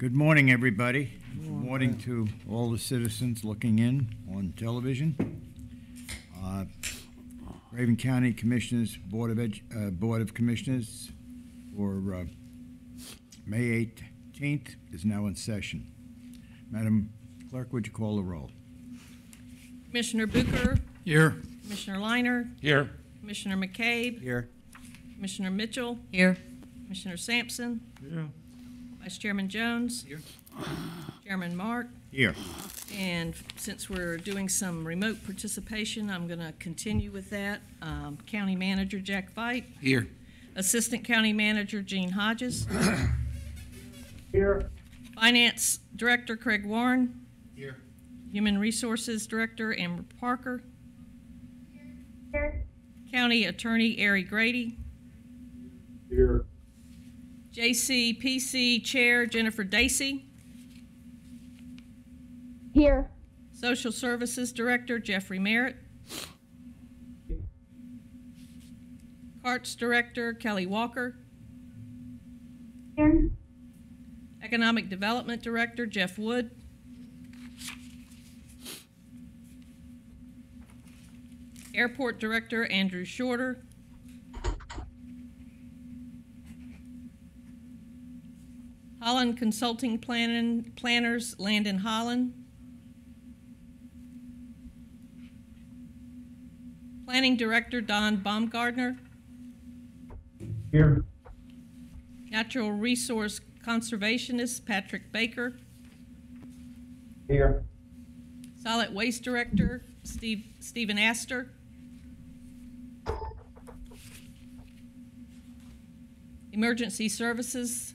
Good morning, everybody. Good morning to all the citizens looking in on television. Uh, Craven County Commissioners, Board of, Ed- uh, Board of Commissioners for uh, May 18th is now in session. Madam Clerk, would you call the roll? Commissioner Booker, Here. Commissioner Liner, Here. Commissioner McCabe, Here. Commissioner Mitchell, Here. Commissioner Sampson, Yeah. Vice Chairman Jones. Here. Chairman Mark. Here. And since we're doing some remote participation, I'm going to continue with that. Um, County Manager Jack Veit, Here. Assistant County Manager Gene Hodges, Here. Finance Director Craig Warren, Here. Human Resources Director Amber Parker, Here. County Attorney Arey Grady, Here. JCPC Chair Jennifer Dacey, Here. Social Services Director Jeffrey Merritt, Carts Director Kelly Walker, Here. Economic Development Director Jeff Wood, Airport Director Andrew Shorter, Holland Consulting Planning, Planners Landon Holland, Planning Director Don Baumgardner, Here. Natural Resource Conservationist Patrick Baker, Here. Solid Waste Director Steve, Stephen Astor, Emergency Services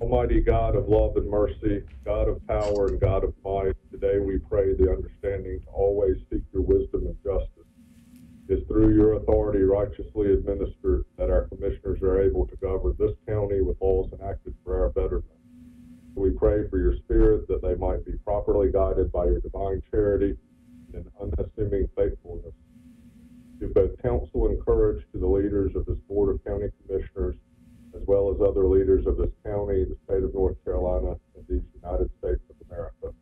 Almighty God of love and mercy, God of power and God of might, today we pray the understanding to always seek your wisdom and justice. It is through your authority righteously administered that our commissioners are able to govern this county with laws enacted for our betterment. We pray for your spirit that they might be properly guided by your divine charity and unassuming faithfulness. Give both counsel and courage to the leaders of this Board of County Commissioners as well as other leaders of this county, the state of North Carolina, and these United States of America.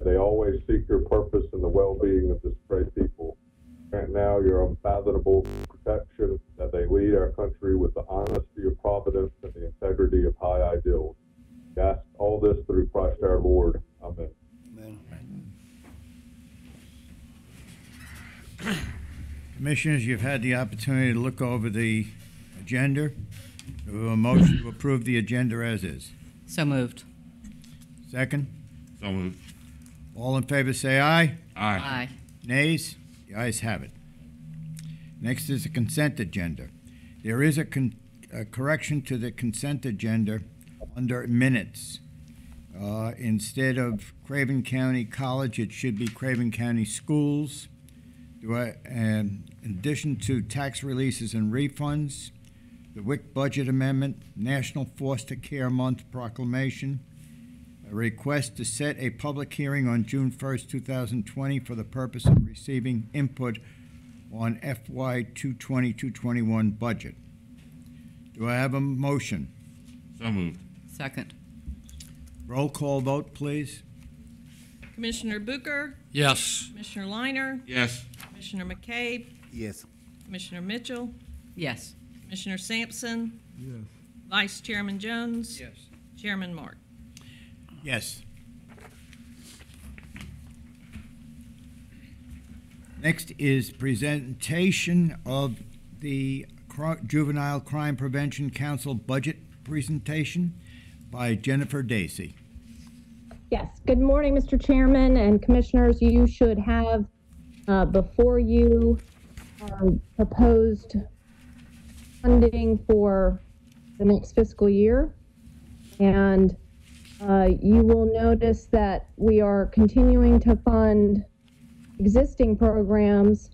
May they always seek your purpose and the well-being of this great people. Grant now your unfathomable protection that they lead our country with the honesty of providence and the integrity of high ideals. We ask all this through Christ our Lord. Amen. Commissioners, you've had the opportunity to look over the agenda. Do we have a motion to approve the agenda as is. So moved. Second? So moved. All in favor, say aye. Aye. Aye. Nays? The ayes have it. Next is the consent agenda. There is a, con- a correction to the consent agenda under minutes. Uh, instead of Craven County College, it should be Craven County Schools. Do I, um, in addition to tax releases and refunds, the WIC budget amendment, National Foster Care Month proclamation, a request to set a public hearing on June 1st, 2020 for the purpose of receiving input on FY 220-221 budget. Do I have a motion? So moved. Second. Roll call vote, please. Commissioner Booker, Yes. Commissioner Liner, Yes. Commissioner McCabe, Yes. Commissioner Mitchell, Yes. Commissioner Sampson, Yes. Vice Chairman Jones, Yes. Chairman Mark. Yes. Next is presentation of the Cri- Juvenile Crime Prevention Council budget presentation by Jennifer Dacey. Yes. Good morning, Mr. Chairman and Commissioners. You should have uh, before you our proposed funding for the next fiscal year. And uh, you will notice that we are continuing to fund existing programs.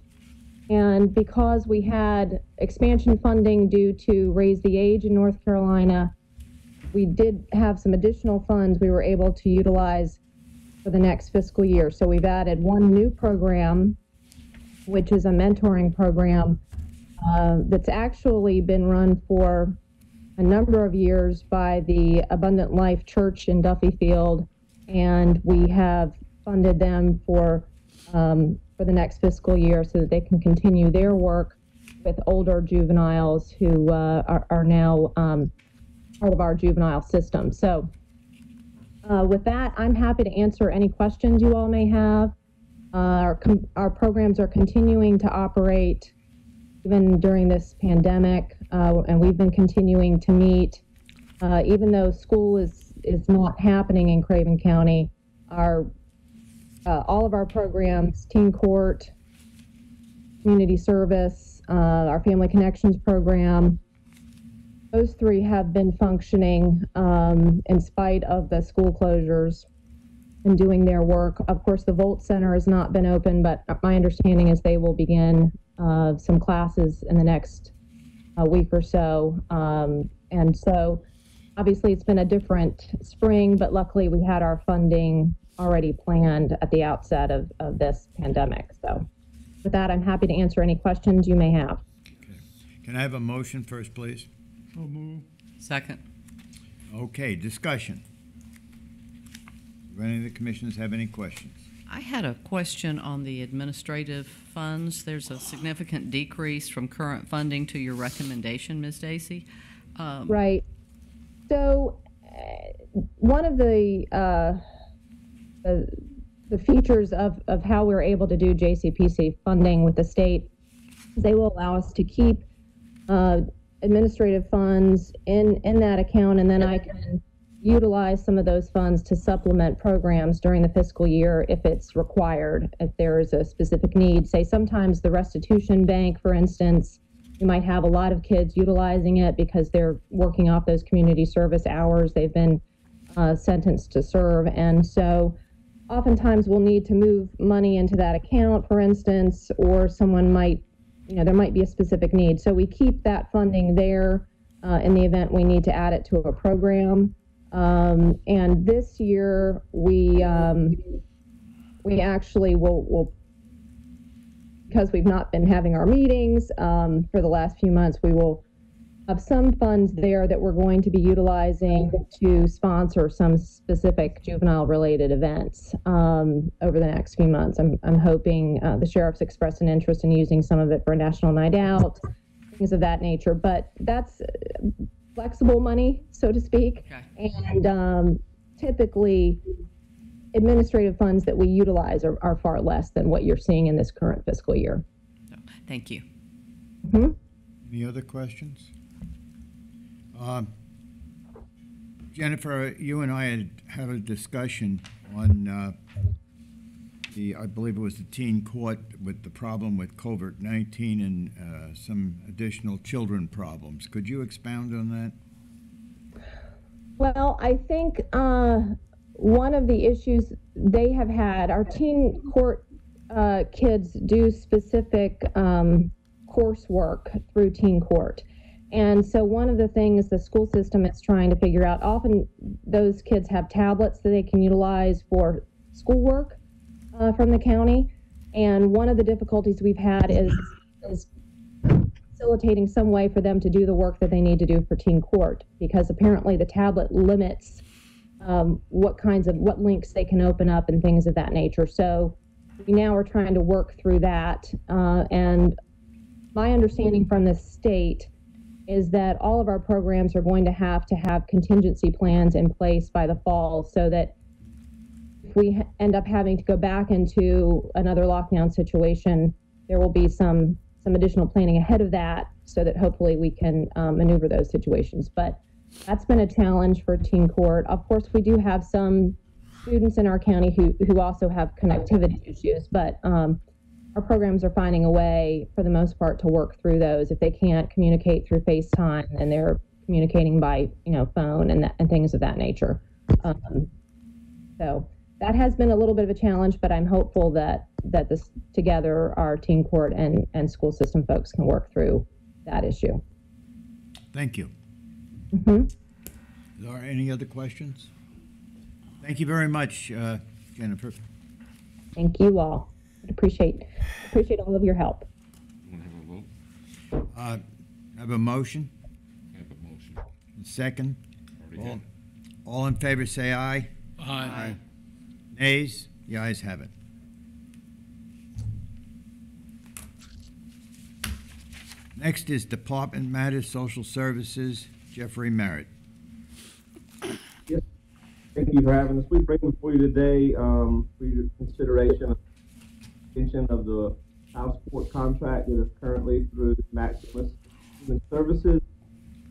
And because we had expansion funding due to raise the age in North Carolina, we did have some additional funds we were able to utilize for the next fiscal year. So we've added one new program, which is a mentoring program uh, that's actually been run for a number of years by the Abundant Life Church in Duffyfield, and we have funded them for um, for the next fiscal year so that they can continue their work with older juveniles who uh, are, are now um, part of our juvenile system. So, uh, with that, I'm happy to answer any questions you all may have. Our, our programs are continuing to operate even during this pandemic, uh, and we've been continuing to meet. Uh, even though school is, is not happening in Craven County, our, uh, all of our programs, teen court, community service, uh, our family connections program, those three have been functioning um, in spite of the school closures and doing their work. Of course, the Volt Center has not been open, but my understanding is they will begin uh, some classes in the next uh, week or so. Um, and so, obviously, it's been a different spring, but luckily, we had our funding already planned at the outset of, of this pandemic. So, with that, I'm happy to answer any questions you may have. Can I have a motion first, please? Move. Second. Okay, discussion. Do any of the commissioners have any questions? I had a question on the administrative funds. There's a significant decrease from current funding to your recommendation, Ms. Dacey. Um, Right. So, uh, one of the, uh, the, the features of, of how we're able to do JCPC funding with the state is they will allow us to keep uh, administrative funds in, in that account, and then I can utilize some of those funds to supplement programs during the fiscal year if it's required, if there is a specific need. Say, sometimes the restitution bank, for instance, you might have a lot of kids utilizing it because they're working off those community service hours they've been uh, sentenced to serve. And so oftentimes we'll need to move money into that account, for instance, or someone might, you know, there might be a specific need. So we keep that funding there uh, in the event we need to add it to a program. Um, and this year we um, we actually will will because we've not been having our meetings um, for the last few months, we will have some funds there that we're going to be utilizing to sponsor some specific juvenile related events um, over the next few months. I'm, I'm hoping uh, the sheriff's expressed an interest in using some of it for national night out, things of that nature. But that's flexible money, so to speak. Okay. And um, typically, administrative funds that we utilize are, are far less than what you're seeing in this current fiscal year. So, Thank you. Any other questions? Um, Jennifer, you and I had had a discussion on uh, the, I believe it was the teen court with the problem with COVID-19 and uh, some additional children problems. Could you expound on that? Well, I think uh, one of the issues they have had, our teen court uh, kids do specific um, coursework through teen court. And so, one of the things the school system is trying to figure out often those kids have tablets that they can utilize for schoolwork uh, from the county. And one of the difficulties we've had is, is facilitating some way for them to do the work that they need to do for teen court because apparently the tablet limits um, what kinds of what links they can open up and things of that nature so we now are trying to work through that uh, and my understanding from the state is that all of our programs are going to have to have contingency plans in place by the fall so that if we end up having to go back into another lockdown situation, there will be some some additional planning ahead of that so that hopefully we can um, maneuver those situations. But that's been a challenge for teen court. Of course, we do have some students in our county who, who also have connectivity issues, but um, our programs are finding a way, for the most part, to work through those. If they can't communicate through FaceTime, and they're communicating by, you know, phone and that, and things of that nature. Um, so that has been a little bit of a challenge, but I'm hopeful that that this together, our team court and and school system folks can work through that issue. Thank you. Mhm. Are there any other questions? Thank you very much, uh, Jennifer. Thank you all. Appreciate appreciate all of your help. Want to have a vote? Uh, Have a motion, Have a motion. second. All all in favor, say aye. Aye. Nays? The ayes have it. Next is Department Matters, Social Services, Jeffrey Merritt. Thank you for having us. We bring before you today, um, for your consideration, of extension of the child support contract that is currently through Maximus Human Services.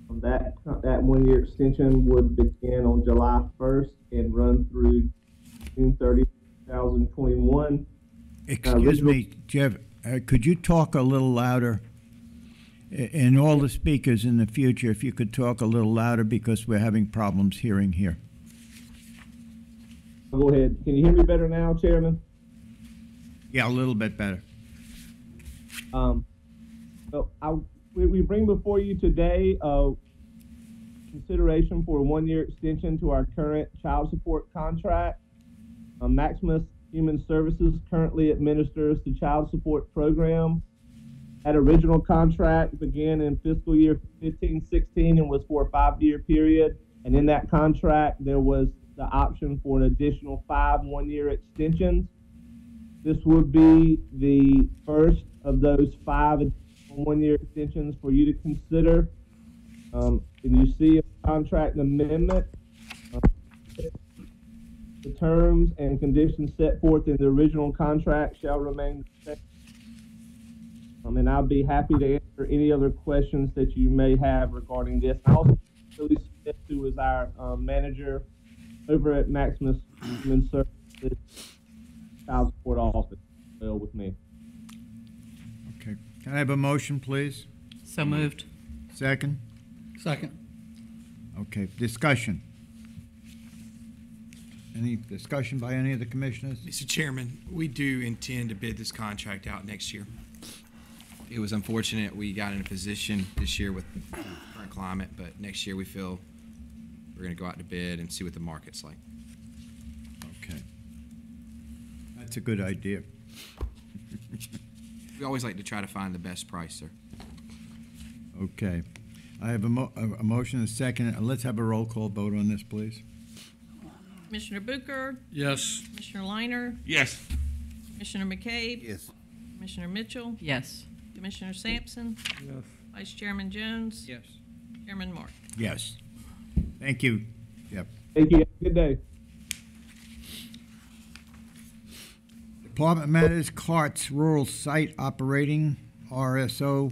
Um, that, that one-year extension would begin on July first and run through June 30, 2021. Excuse original- me, Jeff, uh, could you talk a little louder? And all the speakers in the future, if you could talk a little louder because we're having problems hearing here. Go ahead. Can you hear me better now, Chairman? Yeah, a little bit better. Um, so I, we, we bring before you today, uh, consideration for a one-year extension to our current child support contract. Uh, Maximus Human Services currently administers the child support program. That original contract began in fiscal year 15, 16 and was for a five-year period. And in that contract, there was the option for an additional five one-year extensions. This would be the first of those five one-year extensions for you to consider. Um, and you see a contract amendment. The terms and conditions set forth in the original contract shall remain the same. Um, and I'll be happy to answer any other questions that you may have regarding this. I also, Billy Smith, who is our, um, manager over at Maximus Human Services Child Support Office, well with me. Okay. Can I have a motion, please? So moved. Second? Second. Okay, discussion. Any discussion by any of the commissioners? Mr. Chairman, we do intend to bid this contract out next year. It was unfortunate we got in a position this year with the current climate, but next year we feel we're going to go out to bid and see what the market's like. Okay. That's a good idea. We always like to try to find the best price, sir. Okay. I have a mo, a a motion and a second. Let's have a roll call vote on this, please. Commissioner Booker, Yes. Commissioner Liner, Yes. Commissioner McCabe, Yes. Commissioner Mitchell, Yes. Commissioner Sampson, Yes. Vice Chairman Jones, Yes. Chairman Mark. Yes. Thank you. Yep. Thank you. Have a Good day. Department matters, carts, rural site operating, RSO,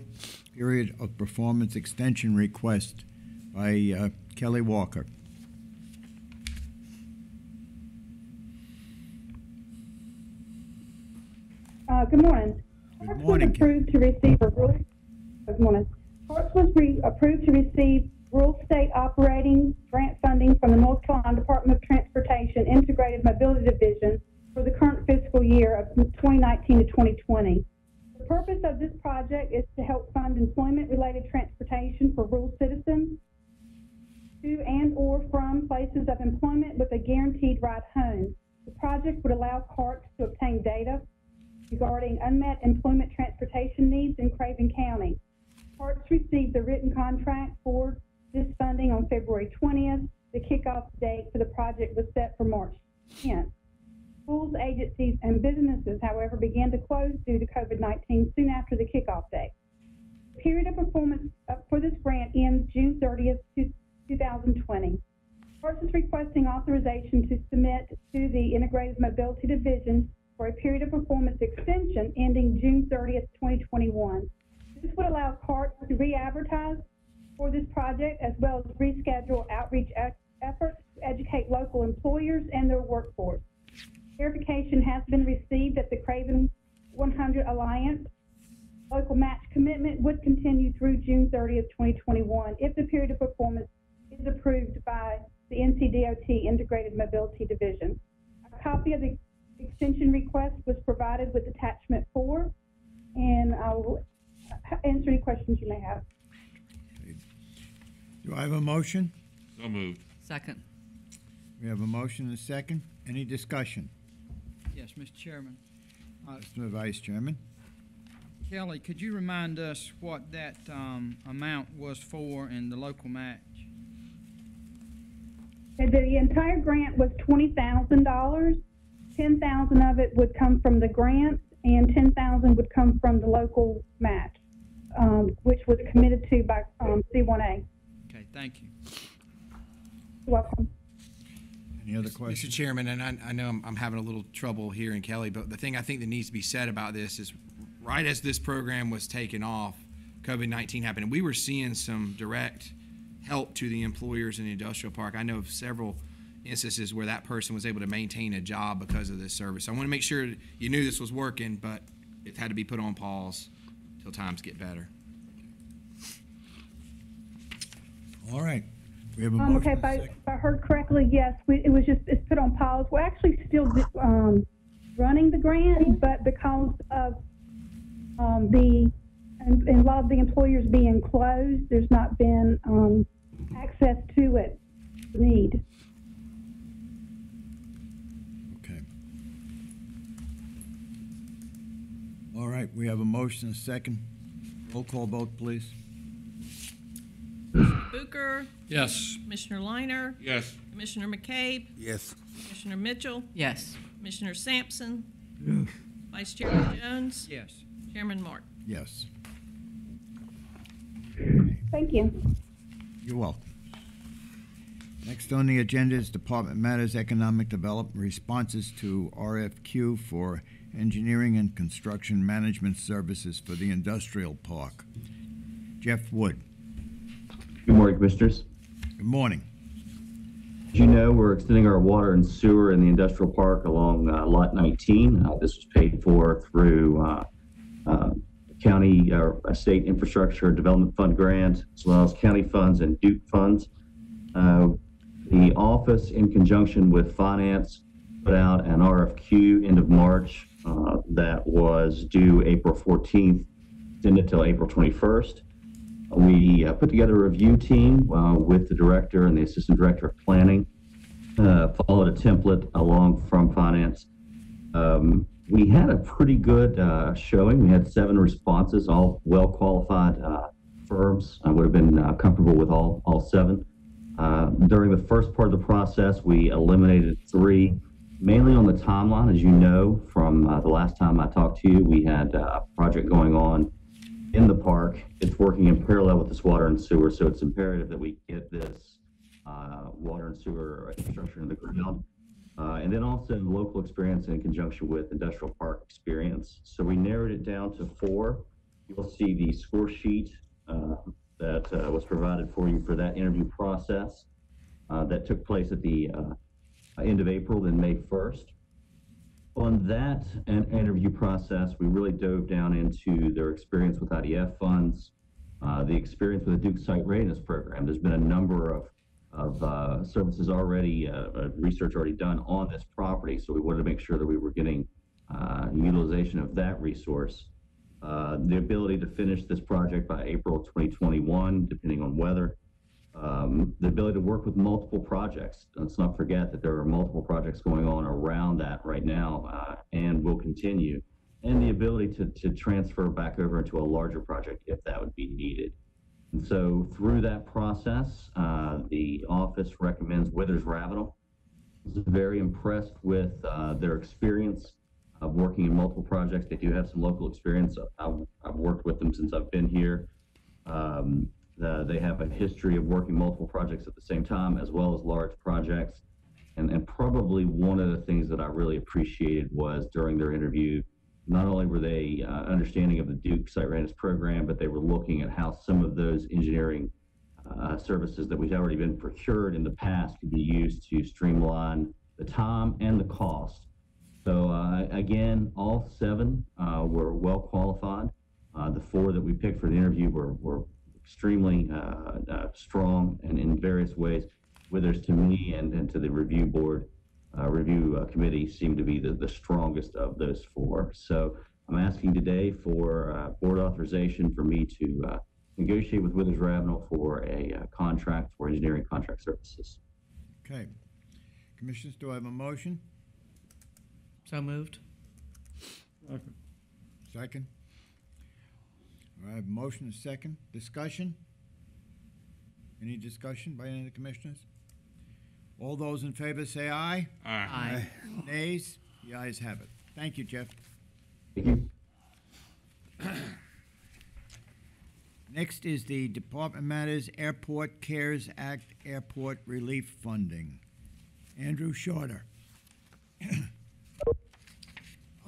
period of performance extension request by uh, Kelly Walker. Uh, good morning. Good CARTS morning, was approved to receive a rural, good morning. CARTS was re- approved to receive rural state operating grant funding from the North Carolina Department of Transportation Integrated Mobility Division for the current fiscal year of 2019 to 2020. The purpose of this project is to help fund employment-related transportation for rural citizens to and/or from places of employment with a guaranteed ride home. The project would allow CARTs to obtain data regarding unmet employment transportation needs in Craven County. CARTS received the written contract for this funding on February 20th. The kickoff date for the project was set for March 10th. Schools, agencies, and businesses, however, began to close due to COVID-19 soon after the kickoff date. The period of performance uh, for this grant ends June 30th, 2020. CARTS is requesting authorization to submit to the Integrated Mobility Division for a period of performance extension ending June 30th, 2021. This would allow CART to re-advertise for this project as well as reschedule outreach efforts to educate local employers and their workforce. Verification has been received that the Craven 100 Alliance. Local match commitment would continue through June 30th, 2021, if the period of performance is approved by the NCDOT Integrated Mobility Division. A copy of the extension request was provided with attachment four, and I will answer any questions you may have. Do I have a motion? So moved. Second. We have a motion and a second. Any discussion? Yes, Mr. Chairman. Mr. Vice Chairman? Kelly, could you remind us what that um, amount was for in the local match? The entire grant was $20,000. 10,000 of it would come from the grant, and 10,000 would come from the local match, um, which was committed to by um, C1A. Okay, thank you. You're welcome. Any other questions? Mr. Chairman, and I, I know I'm, I'm having a little trouble hearing Kelly, but the thing I think that needs to be said about this is right as this program was taken off, COVID 19 happened, and we were seeing some direct help to the employers in the industrial park. I know of several instances where that person was able to maintain a job because of this service. So I want to make sure you knew this was working, but it had to be put on pause till times get better. All right. We have a Um, okay, if a I, second. if I heard correctly, yes, we, it was just, it's put on pause. We're actually still, um, running the grant, but because of, um, the, and, and a lot of the employers being closed, there's not been, um, access to it, need. All right, we have a motion and a second. Roll call vote, please. Booker, Yes. Commissioner Liner, Yes. Commissioner McCabe, Yes. Commissioner Mitchell, Yes. Commissioner Sampson. Vice Chairman Jones, Yes. Chairman Martin. Yes. Thank you. You're welcome. Next on the agenda is Department Matters Economic Development Responses to RFQ for Engineering and Construction Management Services for the Industrial Park. Jeff Wood, Good morning, Commissioners. good morning. As you know, we're extending our water and sewer in the industrial park along uh, Lot 19. Uh, This was paid for through uh, uh, county or uh, state infrastructure development fund grant, as well as county funds and Duke funds. Uh, The office, in conjunction with finance, put out an RFQ end of March uh, that was due April 14th, extended till April 21st. We uh, put together a review team uh, with the director and the assistant director of planning, uh, followed a template along from finance. Um, we had a pretty good showing. We had seven responses, all well qualified firms. I would have been comfortable with all, all seven. During the first part of the process, we eliminated three, mainly on the timeline. As you know from uh, the last time I talked to you, we had uh, a project going on in the park. It's working in parallel with this water and sewer, so it's imperative that we get this uh, water and sewer infrastructure in the ground. Uh, and then also local experience in conjunction with industrial park experience. So we narrowed it down to four. You'll see the score sheet uh, that uh, was provided for you for that interview process uh, that took place at the end of April, then May 1st. On that interview process, we really dove down into their experience with IDF funds, uh, the experience with the Duke Site Readiness Program. There's been a number of, of uh, services already, uh, uh, research already done on this property, so we wanted to make sure that we were getting uh, utilization of that resource. Uh, the ability to finish this project by April 2021, depending on weather. Um, the ability to work with multiple projects. Let's not forget that there are multiple projects going on around that right now uh, and will continue. And the ability to, to transfer back over into a larger project if that would be needed. And so through that process, uh, the office recommends Withers Ravenel. I was very impressed with uh, their experience of working in multiple projects. They do have some local experience. I've, I've worked with them since I've been here. Um, uh, they have a history of working multiple projects at the same time, as well as large projects. And, and probably one of the things that I really appreciated was during their interview, not only were they uh, understanding of the Duke Site Readiness Program, but they were looking at how some of those engineering uh, services that we've already been procured in the past could be used to streamline the time and the cost So uh, again, all seven uh, were well qualified. Uh, the four that we picked for the interview were, were extremely uh, uh, strong and in various ways. Withers to me and, and to the review board, uh, review uh, committee seemed to be the, the strongest of those four. So I'm asking today for uh, board authorization for me to uh, negotiate with Withers Ravenel for a uh, contract for engineering contract services. Okay. Commissioners, do I have a motion? So moved. Second? I have a motion and a second. Discussion? Any discussion by any of the commissioners? All those in favor say aye. Aye. Nays? The ayes have it. Thank you, Jeff. Thank you. Next is the Department Matters Airport Cares Act Airport Relief Funding. Andrew Shorter.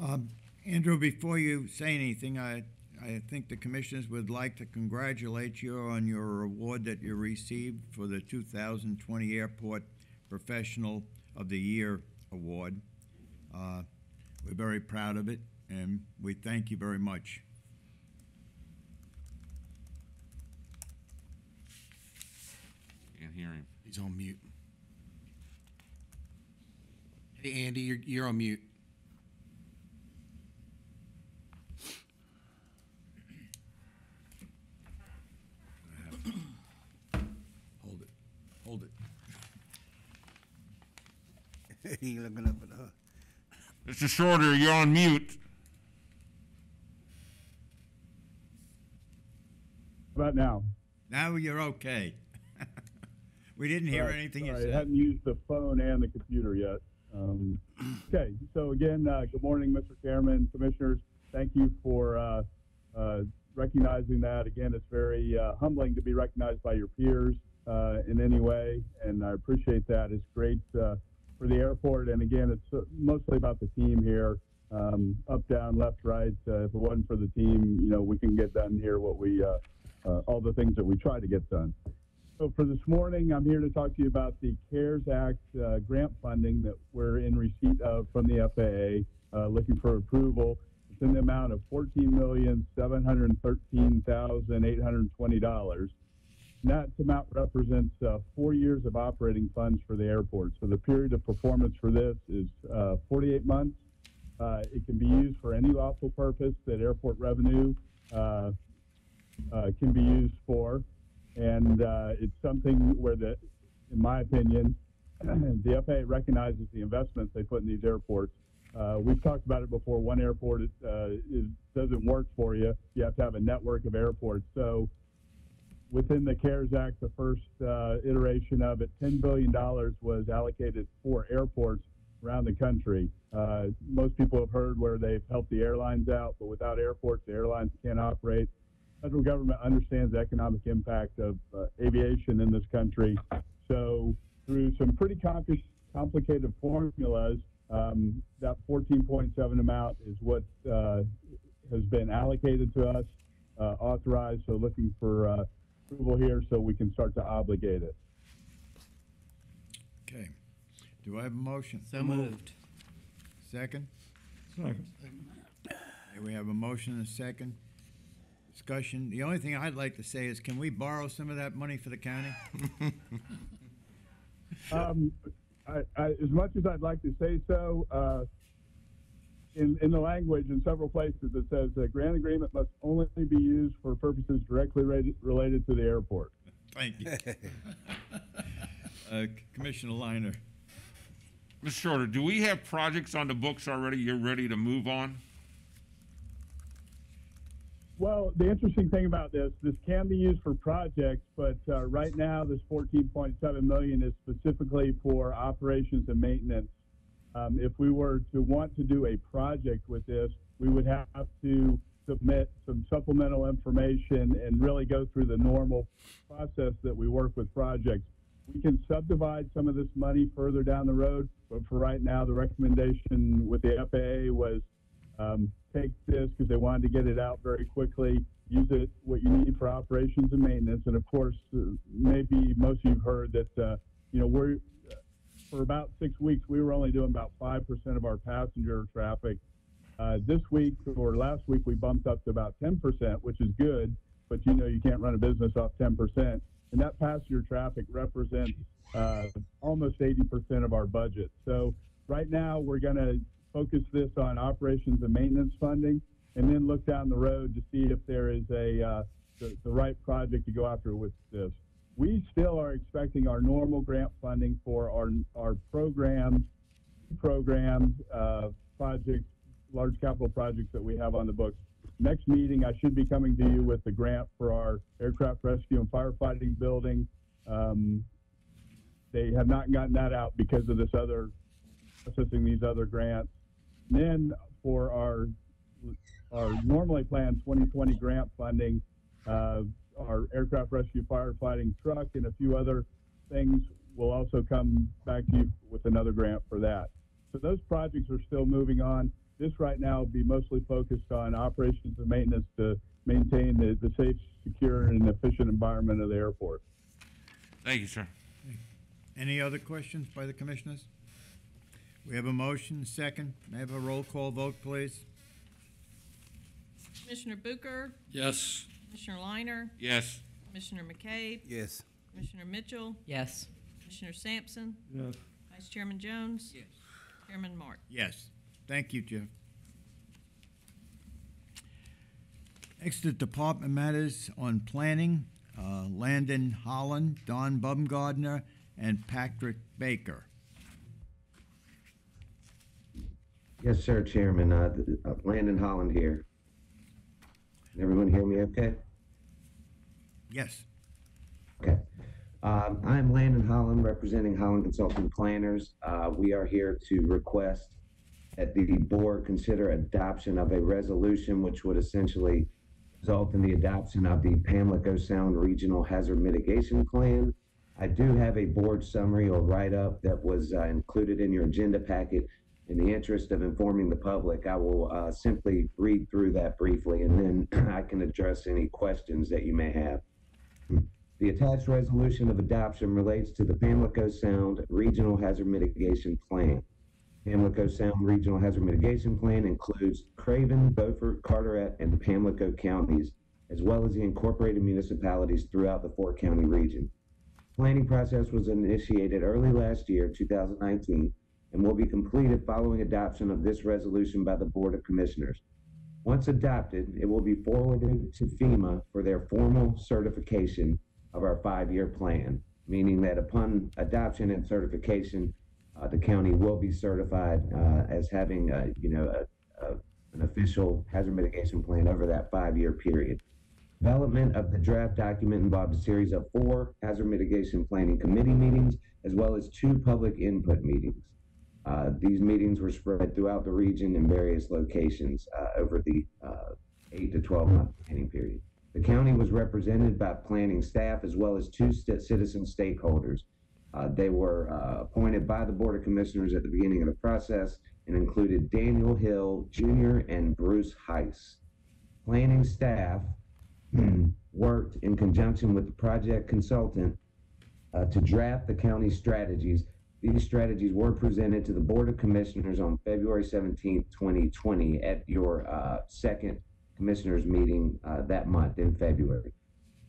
Um, Andrew, before you say anything, I, I think the commissioners would like to congratulate you on your award that you received for the 2020 Airport Professional of the Year Award. Uh, We're very proud of it, and we thank you very much. Can't hear him. He's on mute. Hey, Andy, you're, you're on mute. Hold it, hold it. he looking up at her. Mr. Shorter, you're on mute. About now. Now you're okay. We didn't hear Sorry, anything you sorry, I said. hadn't used the phone and the computer yet. Um, okay, so again, uh, good morning, Mr. Chairman, Commissioners. Thank you for uh, uh, recognizing that. Again, it's very uh, humbling to be recognized by your peers uh, in any way, and I appreciate that. It's great uh, for the airport, and again, it's uh, mostly about the team here. Um, up, down, left, right. Uh, if it wasn't for the team, you know, we can get done here what we, uh, uh, all the things that we try to get done. So for this morning, I'm here to talk to you about the CARES Act uh, grant funding that we're in receipt of from the FAA, uh, looking for approval. It's in the amount of $14,713,820. That amount represents uh, four years of operating funds for the airport. So the period of performance for this is uh, 48 months. Uh, it can be used for any lawful purpose that airport revenue uh, uh, can be used for and uh, it's something where the, in my opinion, the FAA recognizes the investments they put in these airports. We've talked about it before. One airport uh, is, doesn't work for you. You have to have a network of airports. So, within the CARES Act, the first uh, iteration of it, $10 billion was allocated for airports around the country. Uh, most people have heard where they've helped the airlines out, but without airports, the airlines can't operate federal government understands the economic impact of uh, aviation in this country. So, through some pretty compli- complicated formulas, um, that 14.7 amount is what uh, has been allocated to us, uh, authorized. So, looking for uh, approval here so we can start to obligate it. Okay. Do I have a motion? So moved. Second? Second. We have a motion and a second. Discussion. The only thing I'd like to say is, can we borrow some of that money for the county? Um, I, I, as much as I'd like to say so, uh, in, in the language in several places it says the grant agreement must only be used for purposes directly related, related to the airport. Thank you. Uh, Commissioner Liner. Mr. Shorter, do we have projects on the books already you're ready to move on? Well, the interesting thing about this, this can be used for projects, but uh, right now this 14.7 million is specifically for operations and maintenance. Um, if we were to want to do a project with this, we would have to submit some supplemental information and really go through the normal process that we work with projects. We can subdivide some of this money further down the road, but for right now, the recommendation with the FAA was um, take this because they wanted to get it out very quickly, use it what you need for operations and maintenance. And of course, uh, maybe most of you've heard that, uh, you know, we're, for about six weeks, we were only doing about 5% of our passenger traffic. Uh, this week or last week, we bumped up to about 10%, which is good, but you know you can't run a business off 10%. And that passenger traffic represents uh, almost 80% of our budget. So right now, we're going to focus this on operations and maintenance funding and then look down the road to see if there is a uh, the, the right project to go after with this. We still are expecting our normal grant funding for our our programs, programs, uh, projects, large capital projects that we have on the books. Next meeting, I should be coming to you with the grant for our aircraft rescue and firefighting building. Um, they have not gotten that out because of this other processing these other grants. And then for our our normally planned 2020 grant funding, uh, our aircraft rescue firefighting truck and a few other things will also come back to you with another grant for that. So those projects are still moving on. This right now will be mostly focused on operations and maintenance to maintain the, the safe, secure, and efficient environment of the airport. Thank you, sir. Any other questions by the commissioners? We have a motion, second. May I have a roll call vote, please? Commissioner Booker, Yes. Commissioner Liner, Yes. Commissioner McCabe, Yes. Commissioner Mitchell, Yes. Commissioner Sampson, Yes. Vice Chairman Jones. Yes. Chairman Mark. Yes. Thank you, Jeff. Next is Department Matters on Planning, uh, Landon Holland, Don Baumgardner, and Patrick Baker. Yes, sir, Chairman. Uh, th- uh, Landon Holland here. Can everyone hear me okay? Yes. Okay. Um, I'm Landon Holland, representing Holland Consulting Planners. Uh, we are here to request that the board consider adoption of a resolution which would essentially result in the adoption of the Pamlico Sound Regional Hazard Mitigation Plan. I do have a board summary or write-up that was uh, included in your agenda packet. In the interest of informing the public, I will uh, simply read through that briefly and then I can address any questions that you may have. The attached resolution of adoption relates to the Pamlico Sound Regional Hazard Mitigation Plan. Pamlico Sound Regional Hazard Mitigation Plan includes Craven, Beaufort, Carteret, and Pamlico counties, as well as the incorporated municipalities throughout the four county region. Planning process was initiated early last year, 2019, and will be completed following adoption of this resolution by the Board of Commissioners. Once adopted, it will be forwarded to FEMA for their formal certification of our five-year plan, meaning that upon adoption and certification, uh, the county will be certified uh, as having, uh, you know, a, a, an official hazard mitigation plan over that five-year period. Development of the draft document involved a series of four hazard mitigation planning committee meetings, as well as two public input meetings. Uh, these meetings were spread throughout the region in various locations uh, over the uh, eight to 12 month planning period. The county was represented by planning staff as well as two st- citizen stakeholders. Uh, they were uh, appointed by the Board of Commissioners at the beginning of the process and included Daniel Hill Jr. and Bruce Heiss. Planning staff worked in conjunction with the project consultant uh, to draft the county strategies. These strategies were presented to the Board of Commissioners on February 17th, 2020, at your uh, second Commissioners meeting uh, that month in February.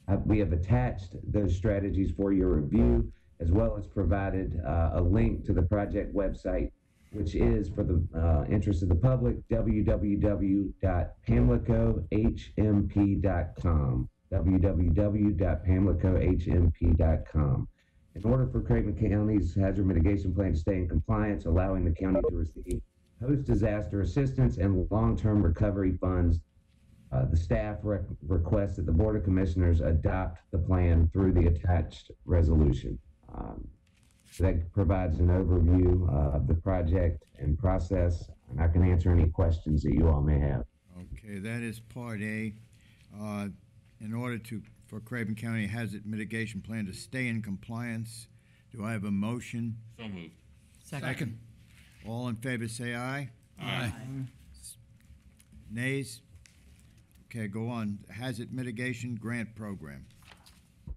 Uh, we have attached those strategies for your review, as well as provided uh, a link to the project website, which is for the uh, interest of the public, www.pamlicohmp.com. www.pamlicohmp.com. In order for Craven County's hazard mitigation plan to stay in compliance, allowing the county to receive post-disaster assistance and long-term recovery funds, uh, the staff requests that the Board of Commissioners adopt the plan through the attached resolution. Um, that provides an overview uh, of the project and process, and I can answer any questions that you all may have. Okay, that is Part A. Uh, In order to, for Craven County Hazard Mitigation Plan to stay in compliance, do I have a motion? So moved. Second. All in favor, say aye. Aye. Nays? Okay, go on. Hazard Mitigation Grant Program.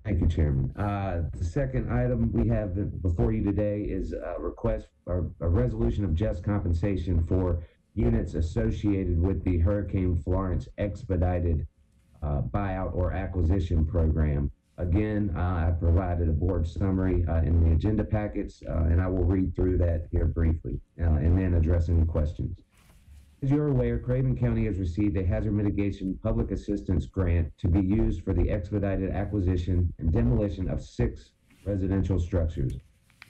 Thank you, Chairman. Uh, The second item we have before you today is a request, or a resolution of just compensation for units associated with the Hurricane Florence expedited uh, buyout or acquisition program. Again, uh, I provided a board summary uh, in the agenda packets, uh, and I will read through that here briefly uh, and then address any questions. As you're aware, Craven County has received a hazard mitigation public assistance grant to be used for the expedited acquisition and demolition of six residential structures.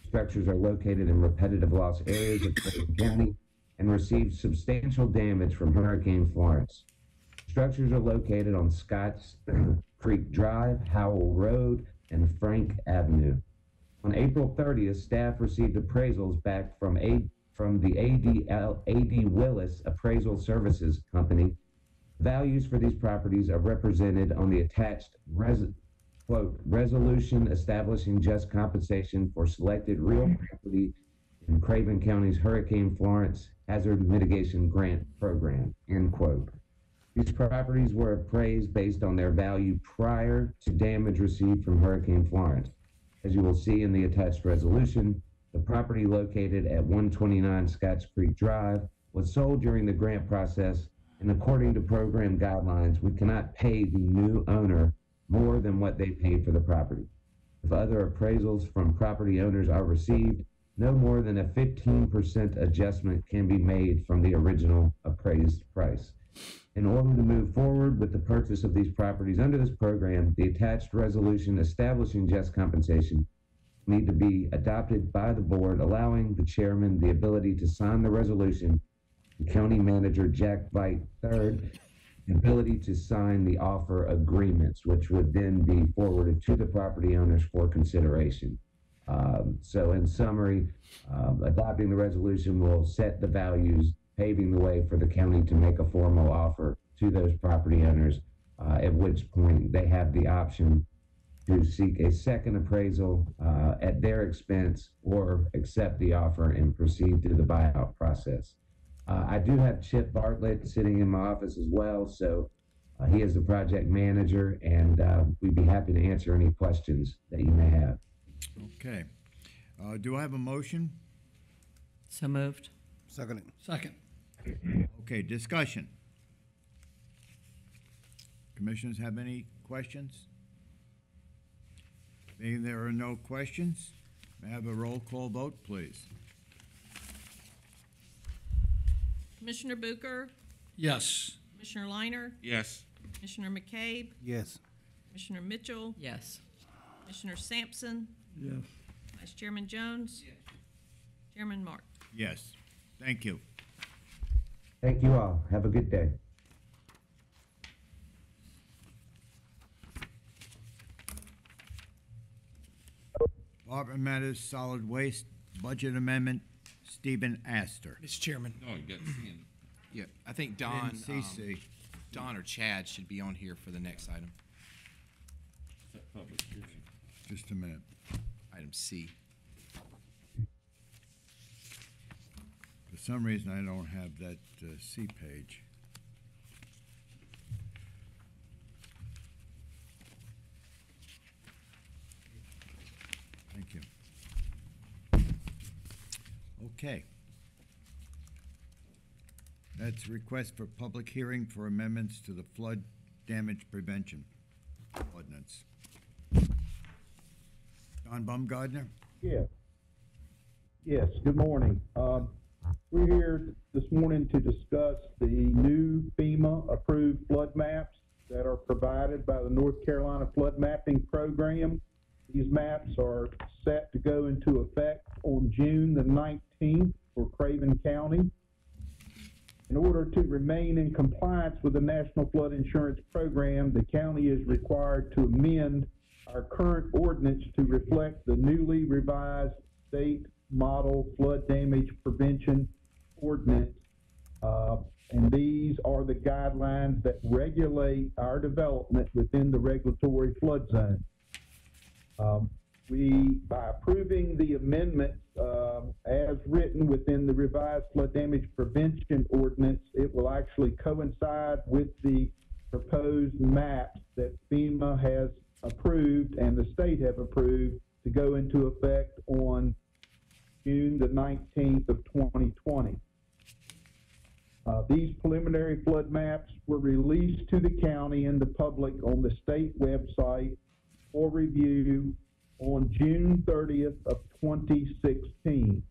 Structures are located in repetitive loss areas of Craven County and received substantial damage from Hurricane Florence. Structures are located on Scotts Creek Drive, Howell Road, and Frank Avenue. On April 30th, staff received appraisals back from A, from the ADL, AD Willis Appraisal Services Company. Values for these properties are represented on the attached res, quote, resolution establishing just compensation for selected real property in Craven County's Hurricane Florence Hazard Mitigation Grant Program, end quote. These properties were appraised based on their value prior to damage received from Hurricane Florence. As you will see in the attached resolution, the property located at 129 Scotts Creek Drive was sold during the grant process, and according to program guidelines, we cannot pay the new owner more than what they paid for the property. If other appraisals from property owners are received, no more than a 15% adjustment can be made from the original appraised price. In order to move forward with the purchase of these properties under this program, the attached resolution establishing just compensation need to be adopted by the board, allowing the chairman the ability to sign the resolution, county manager Jack Veit III, the ability to sign the offer agreements, which would then be forwarded to the property owners for consideration. Um, so in summary, um, adopting the resolution will set the values, paving the way for the county to make a formal offer to those property owners, uh, at which point they have the option to seek a second appraisal uh, at their expense or accept the offer and proceed through the buyout process. Uh, I do have Chip Bartlett sitting in my office as well, so uh, he is the project manager, and uh, we'd be happy to answer any questions that you may have. Okay. Uh, do I have a motion? So moved. Second. Second. Okay, discussion. Commissioners have any questions? Being there are no questions, may I have a roll call vote, please? Commissioner Booker, Yes. Commissioner Liner, Yes. Commissioner McCabe, Yes. Commissioner Mitchell, Yes. Commissioner Sampson, Yes. Vice Chairman Jones, Yes. Chairman Mark. Yes, thank you. Thank you all. Have a good day. Department Matters, Solid Waste, Budget Amendment, Stephen Astor. Mr. Chairman. No, you got C Yeah, I think Don, Didn't um, CC. Don or Chad should be on here for the next item, it. Public hearing. Just a minute. item C. some reason, I don't have that uh, C page. Thank you. Okay. That's request for public hearing for amendments to the flood damage prevention ordinance. Don Baumgardner? Yes. Yes, good morning. Um, we're here this morning to discuss the new FEMA-approved flood maps that are provided by the North Carolina Flood Mapping Program. These maps are set to go into effect on June the 19th for Craven County. In order to remain in compliance with the National Flood Insurance Program, the county is required to amend our current ordinance to reflect the newly revised state model flood damage prevention ordinance. Uh, and these are the guidelines that regulate our development within the regulatory flood zone. Um, we, by approving the amendments um, as written within the revised flood damage prevention ordinance, it will actually coincide with the proposed maps that FEMA has approved and the state have approved to go into effect on June the 19th of 2020. Uh, these preliminary flood maps were released to the county and the public on the state website for review on June 30th of 2016.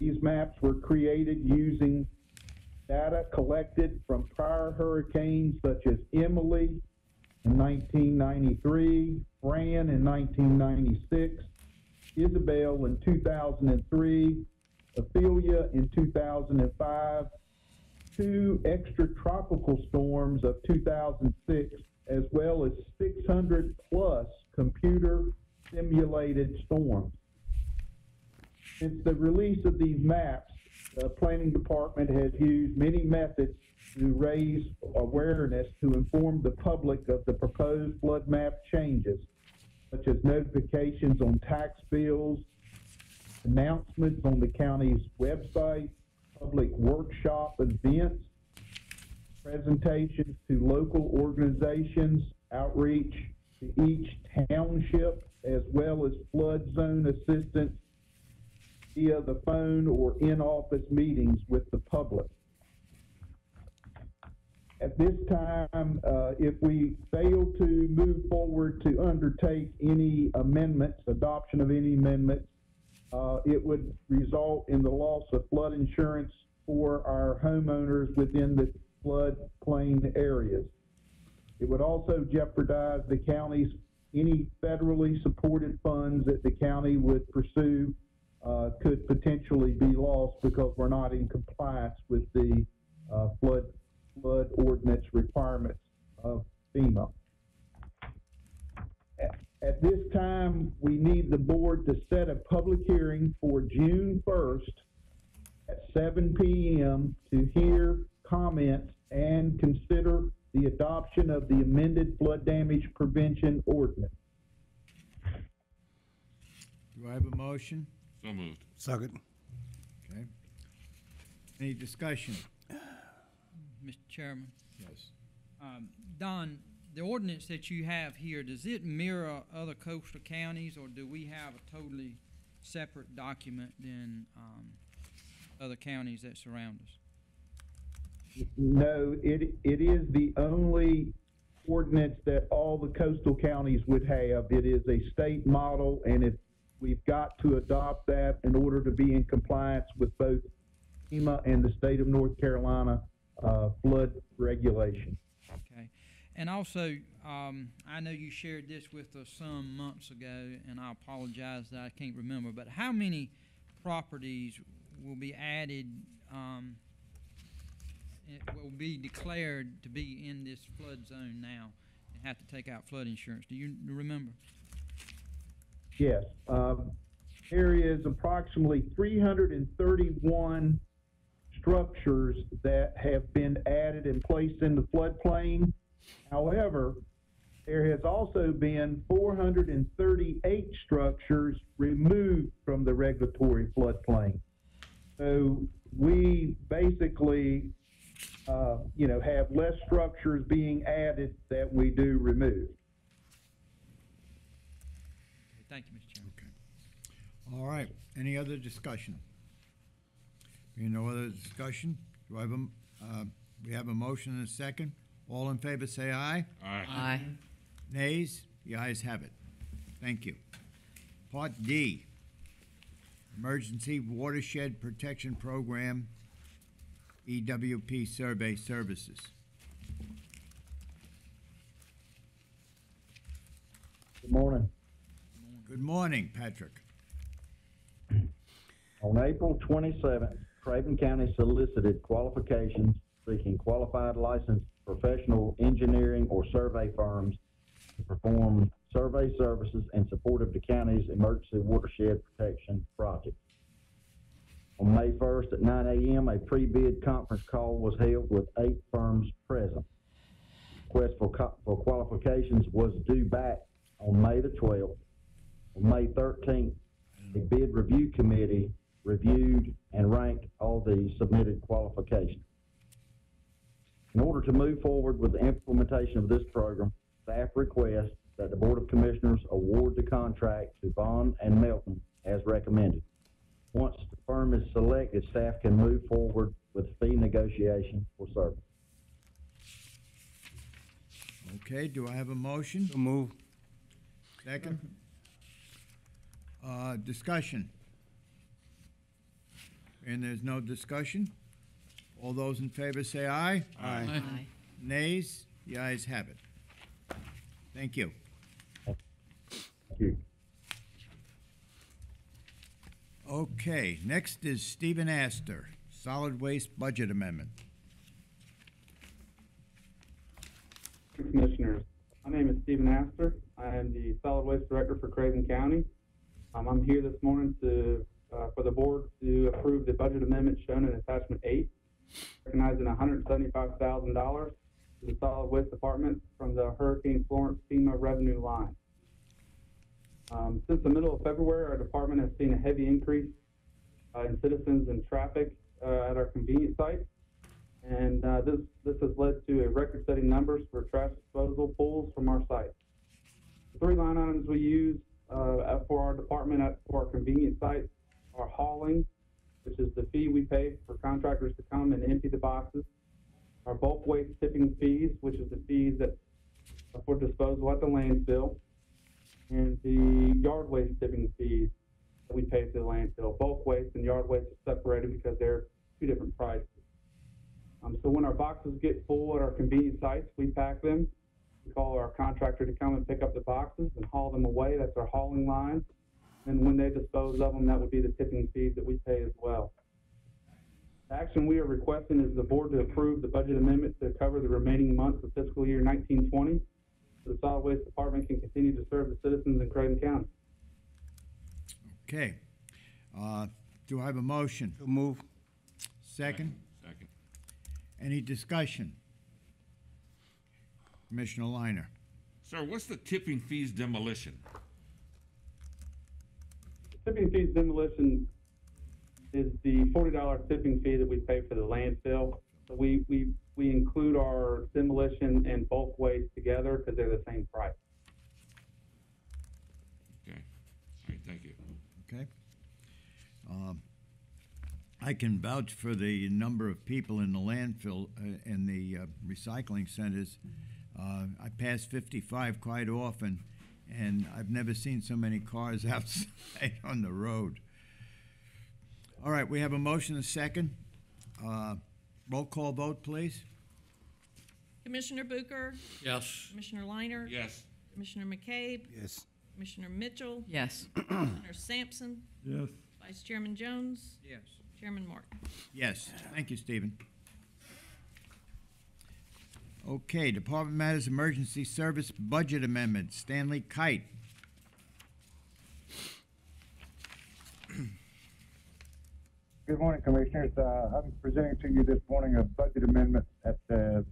These maps were created using data collected from prior hurricanes such as Emily in 1993, Fran in 1996, Isabel in 2003, Ophelia in 2005, two extratropical storms of 2006, as well as 600 plus computer simulated storms. Since the release of these maps, the planning department has used many methods to raise awareness to inform the public of the proposed flood map changes, such as notifications on tax bills, announcements on the county's website, public workshop events, presentations to local organizations, outreach to each township, as well as flood zone assistance via the phone or in-office meetings with the public. At this time, uh, if we fail to move forward to undertake any amendments, adoption of any amendments, uh, it would result in the loss of flood insurance for our homeowners within the floodplain areas. It would also jeopardize the county's, any federally supported funds that the county would pursue uh, could potentially be lost because we're not in compliance with the uh, flood, flood ordinance requirements of FEMA. At- At this time, we need the board to set a public hearing for June 1st at 7 PM to hear comments and consider the adoption of the amended flood damage prevention ordinance. Do I have a motion? So moved. Second. Okay. Any discussion? Mr. Chairman. Yes. Um, Don, the ordinance that you have here, does it mirror other coastal counties, or do we have a totally separate document than, um, other counties that surround us? No, it, it is the only ordinance that all the coastal counties would have. It is a state model, and if, we've got to adopt that in order to be in compliance with both FEMA and the state of North Carolina, uh, flood regulation. And also, um, I know you shared this with us some months ago, and I apologize that I can't remember, but how many properties will be added, um, it will be declared to be in this flood zone now and have to take out flood insurance? Do you remember? Yes, um, there is approximately three hundred and thirty-one structures that have been added and placed in the floodplain. However, there has also been four hundred and thirty-eight structures removed from the regulatory floodplain. So we basically, uh, you know, have less structures being added that we do remove. Thank you, Mr. Chairman. Okay. All right, any other discussion? Being no other discussion, do I have a, m- uh, we have a motion and a second? All in favor, say aye. Aye. Aye. Nays? The ayes have it. Thank you. Part D, Emergency Watershed Protection Program, EWP Survey Services. Good morning. Good morning, Patrick. On April 27th, Craven County solicited qualifications seeking qualified licensed professional engineering or survey firms to perform survey services in support of the county's emergency watershed protection project. On May 1st at 9 a.m., a pre-bid conference call was held with eight firms present. Request for, for qualifications was due back on May the 12th. On May 13th, the bid review committee reviewed and ranked all the submitted qualifications. In order to move forward with the implementation of this program, staff requests that that the Board of Commissioners award the contract to Vaughn and Melton as recommended. Once the firm is selected, staff can move forward with fee negotiation for service. Okay, do I have a motion? To move. Second? Uh, discussion? And there's no discussion? All those in favor say aye. Aye. Aye. Nays? The ayes have it. Thank you. Thank you. Okay, next is Stephen Astor, Solid Waste Budget Amendment. Commissioners. My name is Stephen Astor. I am the Solid Waste Director for Craven County. Um, I'm here this morning to, uh, for the board to approve the budget amendment shown in attachment eight, recognizing hundred and seventy-five thousand dollars to the Solid Waste Department from the Hurricane Florence FEMA revenue line. Um, since the middle of February, our department has seen a heavy increase uh, in citizens and traffic uh, at our convenience sites. And uh, this, this has led to a record-setting numbers for trash disposal pools from our site. The three line items we use uh, for our department at, for our convenience sites are hauling, which is the fee we pay for contractors to come and empty the boxes. Our bulk waste tipping fees, which is the fees that for disposal at the landfill. And the yard waste tipping fees that we pay to the landfill. Bulk waste and yard waste are separated because they're two different prices. Um, so when our boxes get full at our convenience sites, we pack them. We call our contractor to come and pick up the boxes and haul them away. That's our hauling line. And when they dispose of them, that would be the tipping fees that we pay as well. The action we are requesting is the board to approve the budget amendment to cover the remaining months of fiscal year 1920. So the solid waste department can continue to serve the citizens in Craven County. Okay. Uh, do I have a motion? move. Second? Second. Any discussion? Commissioner Liner. Sir, what's the tipping fees demolition? Tipping fees demolition is the forty dollar tipping fee that we pay for the landfill. So we, we, we include our demolition and bulk waste together because they're the same price. Okay, all right, thank you. Okay. Um, I can vouch for the number of people in the landfill, uh, in the uh, recycling centers. Uh, I pass fifty-five quite often, and I've never seen so many cars outside on the road. All right, we have a motion, and a second. Uh, roll call vote, please. Commissioner Booker? Yes. Commissioner Liner? Yes. Commissioner McCabe? Yes. Commissioner Mitchell? Yes. Commissioner Sampson? Yes. Vice Chairman Jones? Yes. Chairman Martin? Yes, thank you, Stephen. Okay, Department Matters Emergency Service Budget Amendment, Stanley Kite. Good morning, Commissioners. Uh, I'm presenting to you this morning a budget amendment at the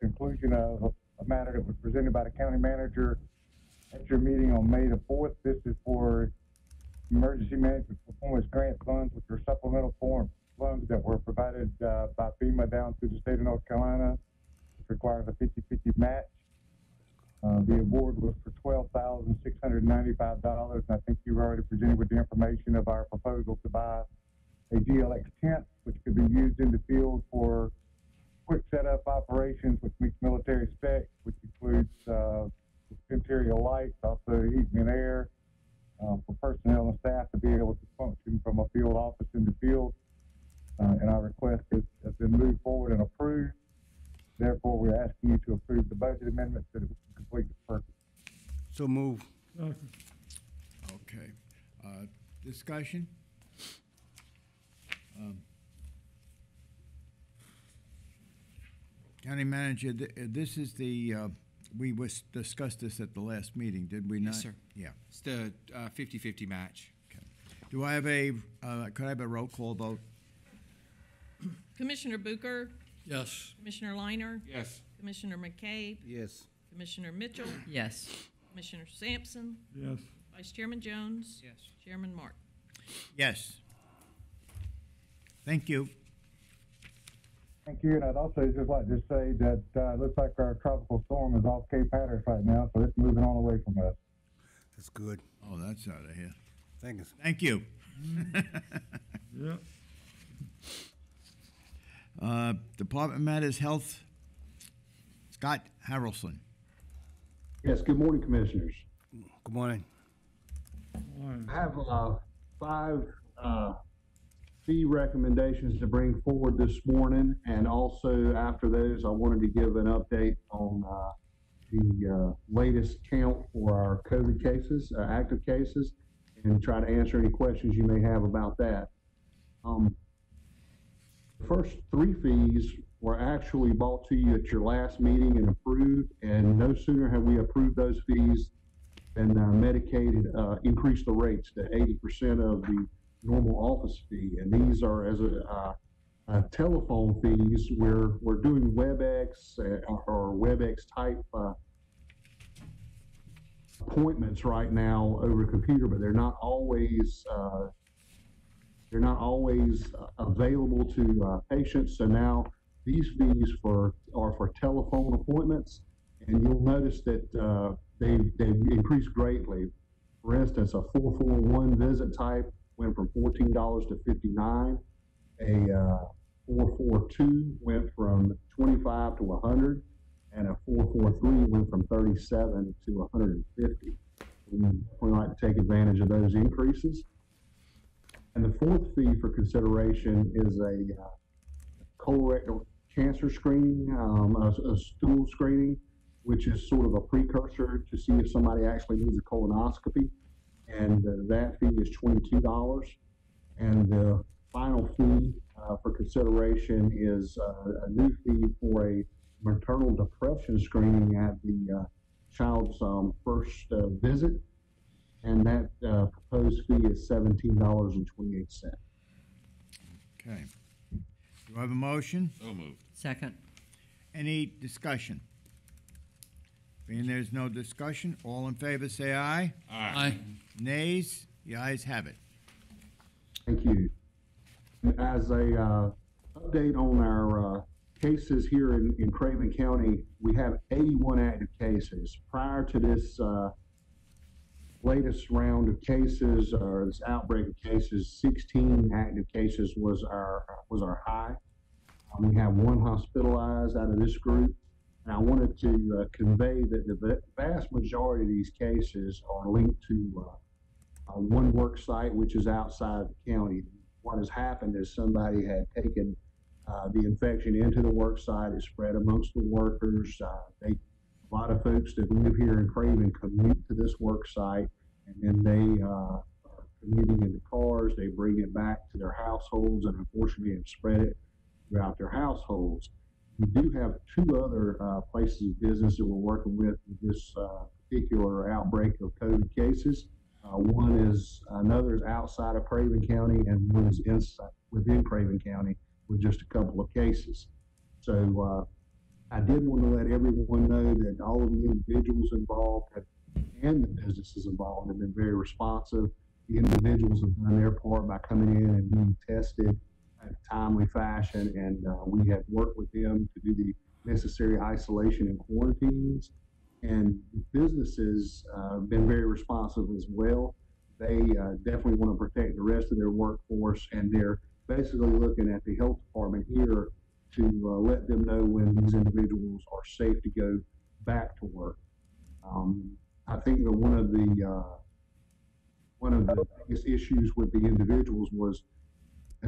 conclusion of a matter that was presented by the county manager at your meeting on May the fourth. This is for emergency management performance grant funds, which are supplemental form funds that were provided, uh, by FEMA down through the state of North Carolina. Requires a 50-50 match. Uh, the award was for twelve thousand six hundred ninety-five dollars, and I think you were already presented with the information of our proposal to buy a GLX tent, which could be used in the field for quick setup operations, which meets military specs, which includes, uh, interior lights, also and air, uh, for personnel and staff to be able to function from a field office in the field. Uh, and our request has, has been moved forward and approved. Therefore, we're asking you to approve the budget amendment so that we can complete this purpose. So move. Okay. Uh, discussion? Um, County Manager, th- uh, this is the, uh, we was, discussed this at the last meeting, did we not? Yes, sir. Yeah. It's the uh, 50-50 match. Okay. Do I have a, uh, could I have a roll call vote? Commissioner Booker? Yes. Commissioner Liner? Yes. Commissioner McCabe? Yes. Commissioner Mitchell? Yes. Commissioner Sampson? Yes. Vice Chairman Jones? Yes. Chairman Martin? Yes. Thank you. Thank you, and I'd also just like to say that, uh, it looks like our tropical storm is off Cape Hatteras right now, so it's moving on away from us. That's good. Oh, that's out of here. Thank you. Thank you. Yep. Uh, Department of Matters Health, Scott Harrelson. Yes, good morning, Commissioners. Good morning. I have uh, five uh, fee recommendations to bring forward this morning, and also after those, I wanted to give an update on uh, the uh, latest count for our COVID cases, uh, active cases, and try to answer any questions you may have about that. Um, the first three fees were actually brought to you at your last meeting and approved, and no sooner have we approved those fees than uh, Medicaid uh, increased the rates to eighty percent of the normal office fee. And these are as a, uh, uh, telephone fees, we're, we're doing WebEx uh, or WebEx type uh, appointments right now over computer, but they're not always they're not always uh, available to uh, patients. So now these fees for are for telephone appointments, and you'll notice that uh, they they increased greatly. For instance, a 441 visit type went from $14 to 59. A uh, 442 went from 25 to 100, and a 443 went from 37 to 150. We we like to take advantage of those increases. And the fourth fee for consideration is a uh, colorectal cancer screening, um, a, a stool screening, which is sort of a precursor to see if somebody actually needs a colonoscopy. And uh, that fee is twenty-two dollars. And the final fee uh, for consideration is uh, a new fee for a maternal depression screening at the uh, child's um, first uh, visit and that uh, proposed fee is seventeen dollars and twenty-eight cents. Okay. Do I have a motion? So moved. Second. Any discussion? Being there's no discussion, all in favor say aye. Aye. Nays? The ayes have it. Thank you. And As a uh, update on our uh, cases here in, in Craven County, we have eighty-one active cases. Prior to this uh, latest round of cases, or this outbreak of cases, sixteen active cases was our, was our high. Um, We have one hospitalized out of this group. And I wanted to uh, convey that the vast majority of these cases are linked to uh, uh, one work site, which is outside the county. What has happened is somebody had taken uh, the infection into the work site, it spread amongst the workers. Uh, they, a lot of folks that live here in Craven commute to this work site, and then they uh, are commuting in the cars. They bring it back to their households, and unfortunately, have spread it throughout their households. We do have two other uh, places of business that we're working with with this uh, particular outbreak of COVID cases. Uh, one is another is outside of Craven County, and one is inside within Craven County with just a couple of cases. So uh, I did want to let everyone know that all of the individuals involved have, and the businesses involved have been very responsive. The individuals have done their part by coming in and being tested in a timely fashion, and uh, we have worked with them to do the necessary isolation and quarantines. And businesses uh, have been very responsive as well. They uh, definitely want to protect the rest of their workforce, and they're basically looking at the health department here to uh, let them know when these individuals are safe to go back to work. Um, I think that one of the uh, one of the biggest issues with the individuals was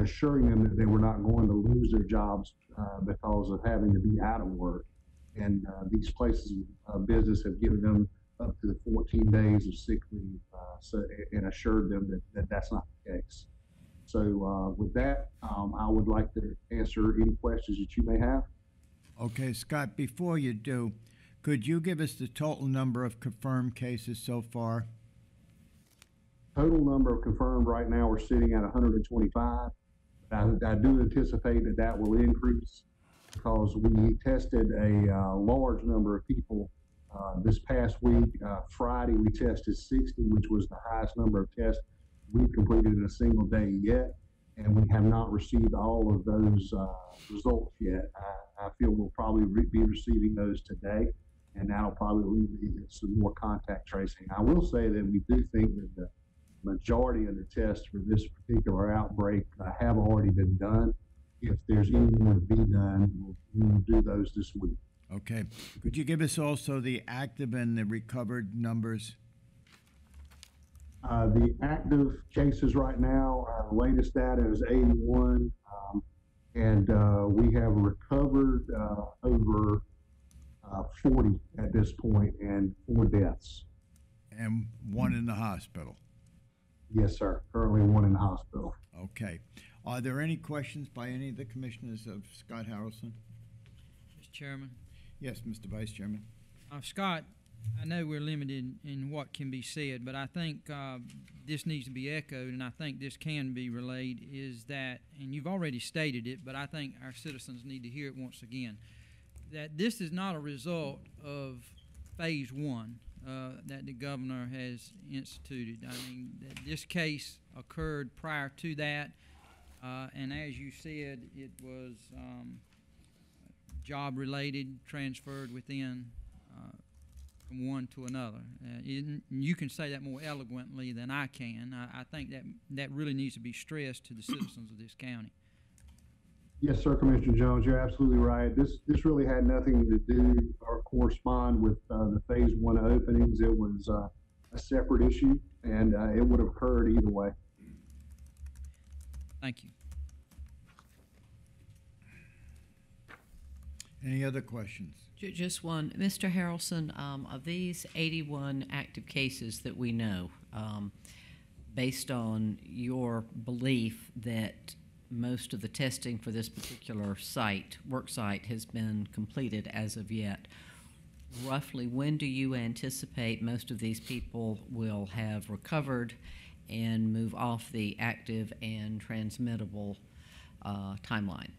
assuring them that they were not going to lose their jobs uh, because of having to be out of work. And uh, these places of business have given them up to the 14 days of sick leave uh, so, and assured them that, that that's not the case. So uh, with that, um, I would like to answer any questions that you may have. Okay, Scott, before you do, could you give us the total number of confirmed cases so far? Total number of confirmed right now, we're sitting at 125. I, I do anticipate that that will increase because we tested a uh, large number of people uh, this past week. Uh, Friday, we tested 60, which was the highest number of tests we've completed in a single day yet. and we have not received all of those uh, results yet. I, I feel we'll probably re- be receiving those today, and that'll probably lead to some more contact tracing. I will say that we do think that the majority of the tests for this particular outbreak uh, have already been done. If there's any more to be done, we'll, we will do those this week. Okay. Could you give us also the active and the recovered numbers? Uh, the active cases right now, our latest data is 81, um, and uh, we have recovered uh, over uh, 40 at this point and four deaths. And one in the hospital? Yes, sir. Currently one in the hospital. Okay. Are there any questions by any of the commissioners of Scott Harrelson? Mr. Chairman. Yes, Mr. Vice Chairman. Uh, Scott, I know we're limited in what can be said, but I think uh, this needs to be echoed, and I think this can be relayed, is that, and you've already stated it, but I think our citizens need to hear it once again, that this is not a result of phase one uh, that the governor has instituted. I mean, this case occurred prior to that, uh, and as you said, it was um, job-related, transferred within uh, from one to another. Uh, and you can say that more eloquently than I can. I, I think that that really needs to be stressed to the citizens of this county. Yes, sir, Commissioner Jones, you're absolutely right. This this really had nothing to do or correspond with uh, the phase one openings. It was uh, a separate issue, and uh, it would have occurred either way. Thank you. Any other questions? Ju- Just one. Mr. Harrelson, um, of these 81 active cases that we know, um, based on your belief that most of the testing for this particular site, work site, has been completed as of yet, roughly when do you anticipate most of these people will have recovered and move off the active and transmittable uh, timeline?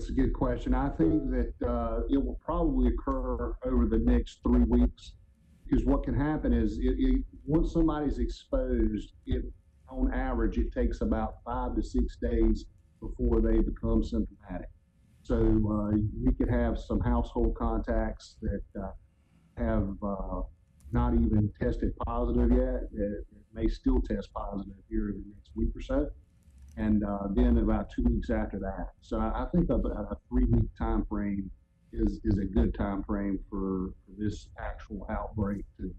It's a good question. I think that uh, it will probably occur over the next three weeks because what can happen is it, it, once somebody's exposed, it on average it takes about five to six days before they become symptomatic. So uh, we could have some household contacts that uh, have uh, not even tested positive yet. That may still test positive here in the next week or so and uh, then about two weeks after that. So I think about a three-week time frame is is a good time frame for, for this actual outbreak to.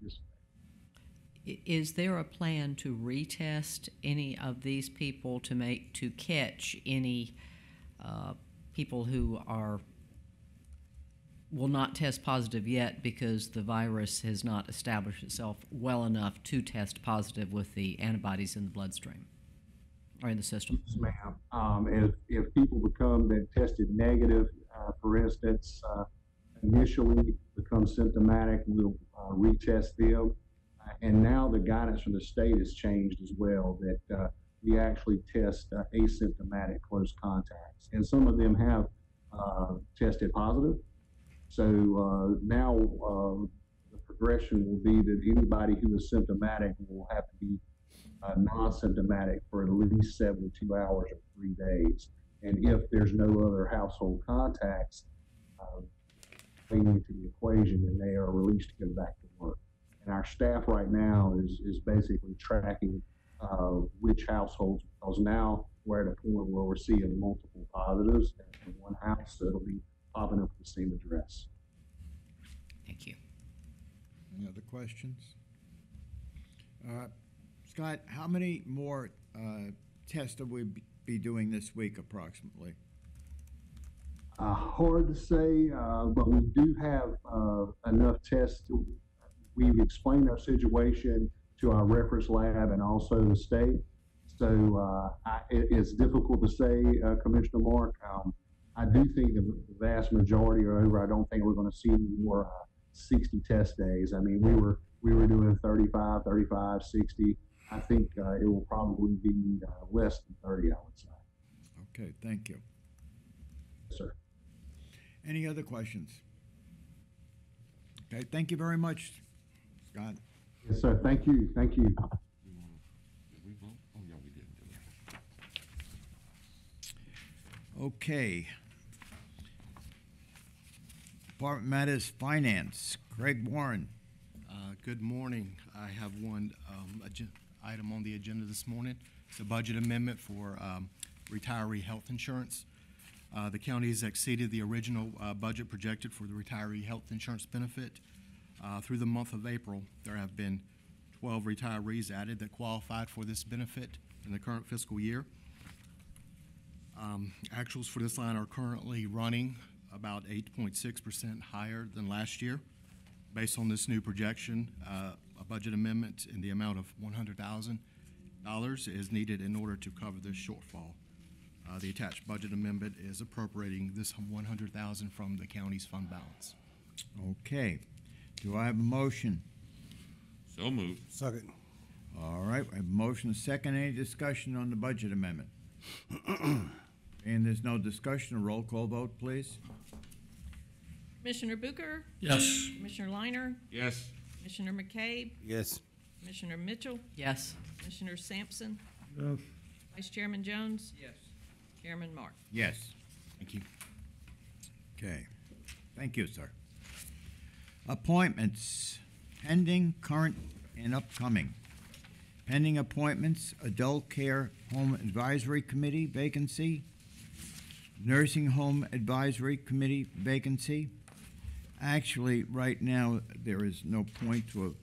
I- Is there a plan to retest any of these people to make, to catch any uh, people who are, will not test positive yet because the virus has not established itself well enough to test positive with the antibodies in the bloodstream or in the system? Yes, ma'am. Um, if, if people become then tested negative, uh, for instance, uh, initially become symptomatic, we'll uh, retest them. Uh, and now the guidance from the state has changed as well that uh, we actually test uh, asymptomatic close contacts. And some of them have tested positive. So now uh, the progression will be that anybody who is symptomatic will have to be uh, non-symptomatic for at least 72 hours or three days. And if there's no other household contacts uh, leading into the equation, then they are released to go back to work. And our staff right now is, is basically tracking uh, which households, because now we're at a point where we're seeing multiple positives in one house, so it'll be popping up at the same address. Thank you. Any other questions? Uh, Scott, how many more uh, tests will we be- doing this week approximately? Uh, hard to say, uh, but we do have uh, enough tests. To, we've explained our situation to our reference lab and also the state. So uh, I, it, it's difficult to say, uh, Commissioner Mark. Um, I do think the vast majority are over. I don't think we're going to see more uh, 60 test days. I mean, we were we were doing 35, 35, 60. I think uh, it will probably be uh, less than 30, I would say. Okay, thank you. Yes, sir. Any other questions? Okay, thank you very much, Scott. Yes, sir. Thank you. Thank you. Okay. Department Matters Finance, Craig Warren. Uh, Good morning. I have one um, agen- item on the agenda this morning. It's a budget amendment for um, retiree health insurance. Uh, The county has exceeded the original uh, budget projected for the retiree health insurance benefit. Uh, Through the month of April, there have been 12 retirees added that qualified for this benefit in the current fiscal year. Um, Actuals for this line are currently running about 8.6% higher than last year. Based on this new projection, uh, a budget amendment in the amount of $100,000 is needed in order to cover this shortfall. Uh, The attached budget amendment is appropriating this 100,000 from the county's fund balance. Okay. Do I have a motion? So moved. Second. All right, I have a motion, a second. Any discussion on the budget amendment? And there's no discussion, a roll call vote, please. Commissioner Booker? Yes. Commissioner Liner? Yes. Commissioner McCabe? Yes. Commissioner Mitchell? Yes. Commissioner Sampson? Yes. Vice Chairman Jones? Yes. Chairman Mark? Yes. Thank you. Okay. Thank you, sir. Appointments, pending, current, and upcoming. Pending appointments, Adult Care Home Advisory Committee vacancy, Nursing Home Advisory Committee vacancy. Actually, right now, there is no point to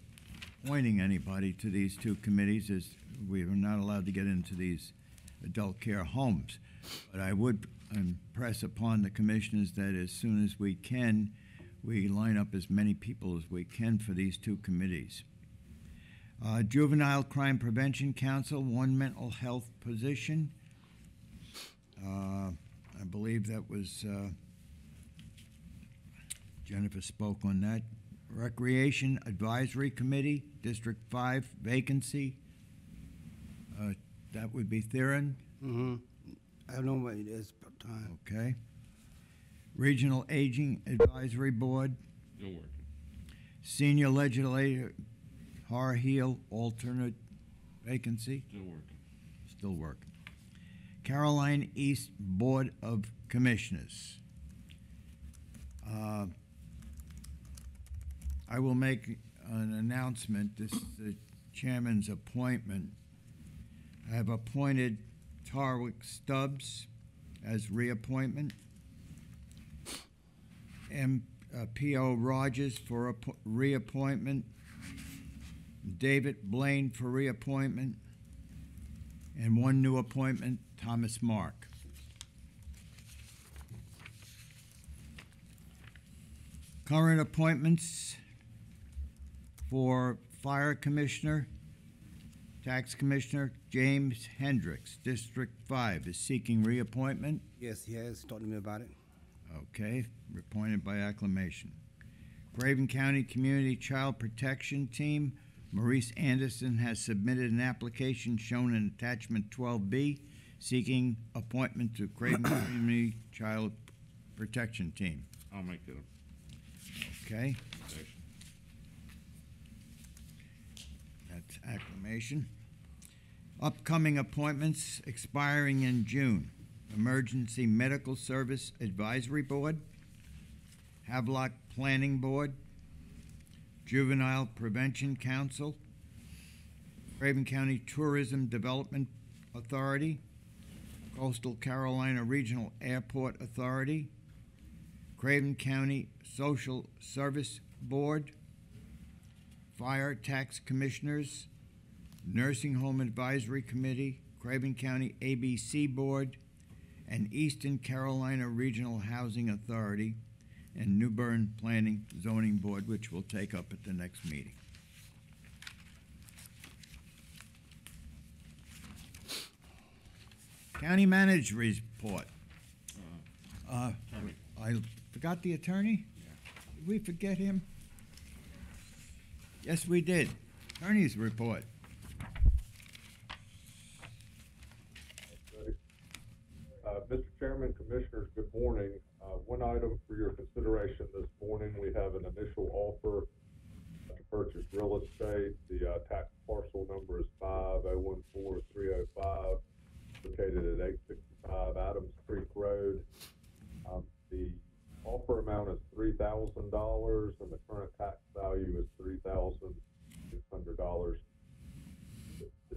appointing anybody to these two committees, as we are not allowed to get into these adult care homes. But I would impress upon the commissioners that as soon as we can, we line up as many people as we can for these two committees. Uh, Juvenile Crime Prevention Council, one mental health position. Uh, I believe that was, uh, Jennifer spoke on that. Recreation Advisory Committee, District Five vacancy. Uh, That would be Theron. Mm-hmm. I don't know what it is, but time. Okay. Regional Aging Advisory Board, Still working. Senior Legislator, Tar Heel, alternate vacancy, Still working. still working. CarolinaEast Board of Commissioners. Uh, I will make an announcement, this is the chairman's appointment. I have appointed Tarwick Stubbs as reappointment. M. uh, P.O. Rogers for appo- reappointment. David Blaine for reappointment. And one new appointment, Thomas Mark. Current appointments for Fire Commissioner, Tax Commissioner, James Hendricks, District Five, is seeking reappointment. Yes, he has talked to me about it. Okay, reappointed by acclamation. Craven County Community Child Protection Team, Maurice Anderson has submitted an application shown in attachment twelve B, seeking appointment to Craven Community Child Protection Team. I'll make that Okay, a motion. that's acclamation. Upcoming appointments expiring in June. Emergency Medical Service Advisory Board, Havelock Planning Board, Juvenile Prevention Council, Craven County Tourism Development Authority, Coastal Carolina Regional Airport Authority, Craven County Social Service Board, Fire Tax Commissioners, Nursing Home Advisory Committee, Craven County ABC Board, and Eastern Carolina Regional Housing Authority, and New Bern Planning Zoning Board, which we'll take up at the next meeting. County Manager Report. Uh, I forgot the attorney? Did we forget him? Yes, we did. Attorney's report. Mr. Chairman, Commissioners, good morning. Uh, one item for your consideration this morning, we have an initial offer to purchase real estate. The uh, tax parcel number is 5014305, located at 865 Adams Creek Road. Um, the offer amount is $3,000 and the current tax value is $3,600.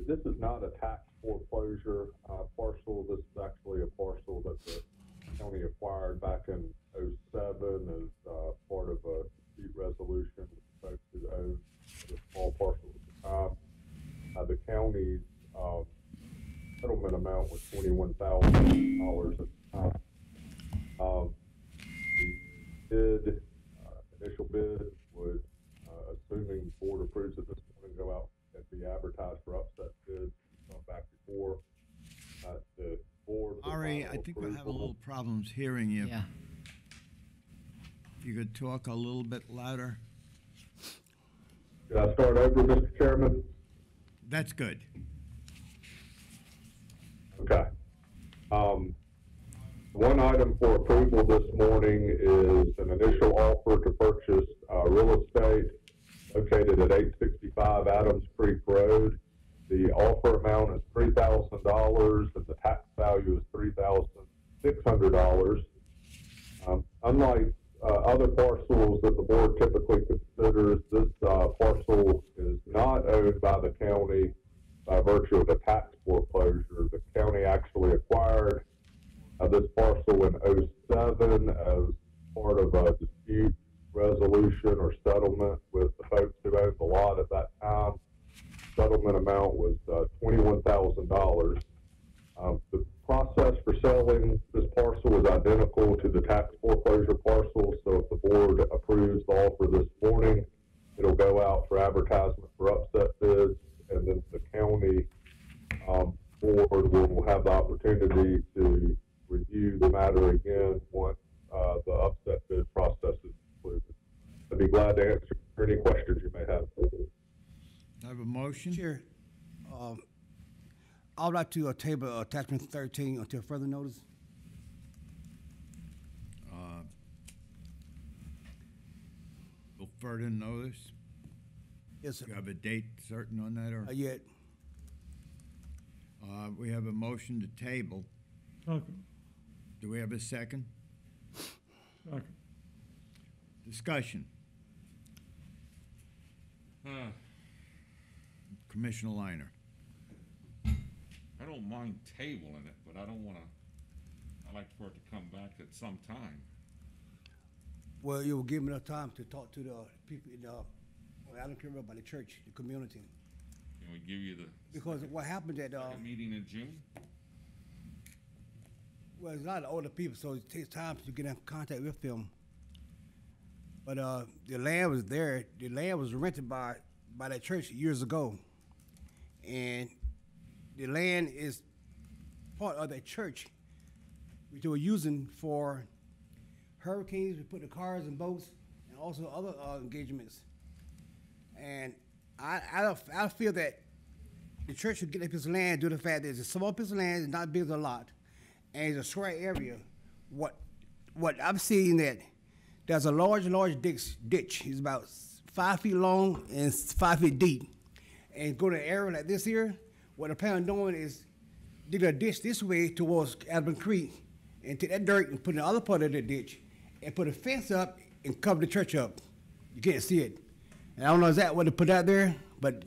This is not a tax foreclosure uh, parcel. This is actually a parcel that the county acquired back in '07 as uh, part of a dispute resolution with folks who owned the small parcel at the time. Uh, the county's um, settlement amount was twenty-one thousand dollars at the time. Um, the bid, uh, initial bid would, uh, assuming board approves it this morning, go out and be advertised for upset bids, back before, uh, the board. Arey, I think we're having a little problems hearing you. Yeah. If you could talk a little bit louder, Should I start over, Mr. Chairman? that's good. Okay. Um, one item for approval this morning is an initial offer to purchase, uh, real estate located at eight sixty-five Adams Creek Road. The offer amount is three thousand dollars and the tax value is three thousand six hundred dollars. Um, unlike, uh, other parcels that the board typically considers, this, uh, parcel is not owned by the county by virtue of the tax foreclosure. The county actually acquired, uh, this parcel in '07 as part of a dispute resolution or settlement with the folks who owned the lot at that time. Settlement amount was, uh, twenty-one thousand dollars. Um, the process for selling this parcel is identical to the tax foreclosure parcel, so if the board approves the offer this morning, it'll go out for advertisement for upset bids, and then the county, um, board will have the opportunity to review the matter again once, uh, the upset bid process is concluded. I'd be glad to answer any questions you may have. I have a motion? Chair, um, I would like to uh, table attachment thirteen until further notice. Uh, Will further notice? Yes, sir. Do You have a date certain on that, or? Uh, yet, Uh, we have a motion to table. Second. Do we have a second? Second. Discussion. Uh, Commissioner Liner. I don't mind tabling it, but I don't wanna, I'd like for it to come back at some time. well, you will give me enough time to talk to the people in the, well, I don't care about the church, the community. Can we give you the Because what happened at, uh, second meeting in June? well, there's a lot of older people, so it takes time to get in contact with them. But, uh, the land was there, the land was rented by, by that church years ago. And the land is part of that church, which they were using for hurricanes, we put the cars and boats, and also other, uh, engagements. And I, I, I feel that the church should get piece of land due to the fact that it's a small piece of land, it's not big as a lot, and it's a square area. What, what I'm seeing that there's a large, large ditch, ditch. It's about five feet long and five feet deep. And go to an area like this here, what the plan on doing is dig a ditch this way towards Alvin Creek and take that dirt and put in the other part of the ditch and put a fence up and cover the church up. You can't see it. And I don't know exactly what they put out there, but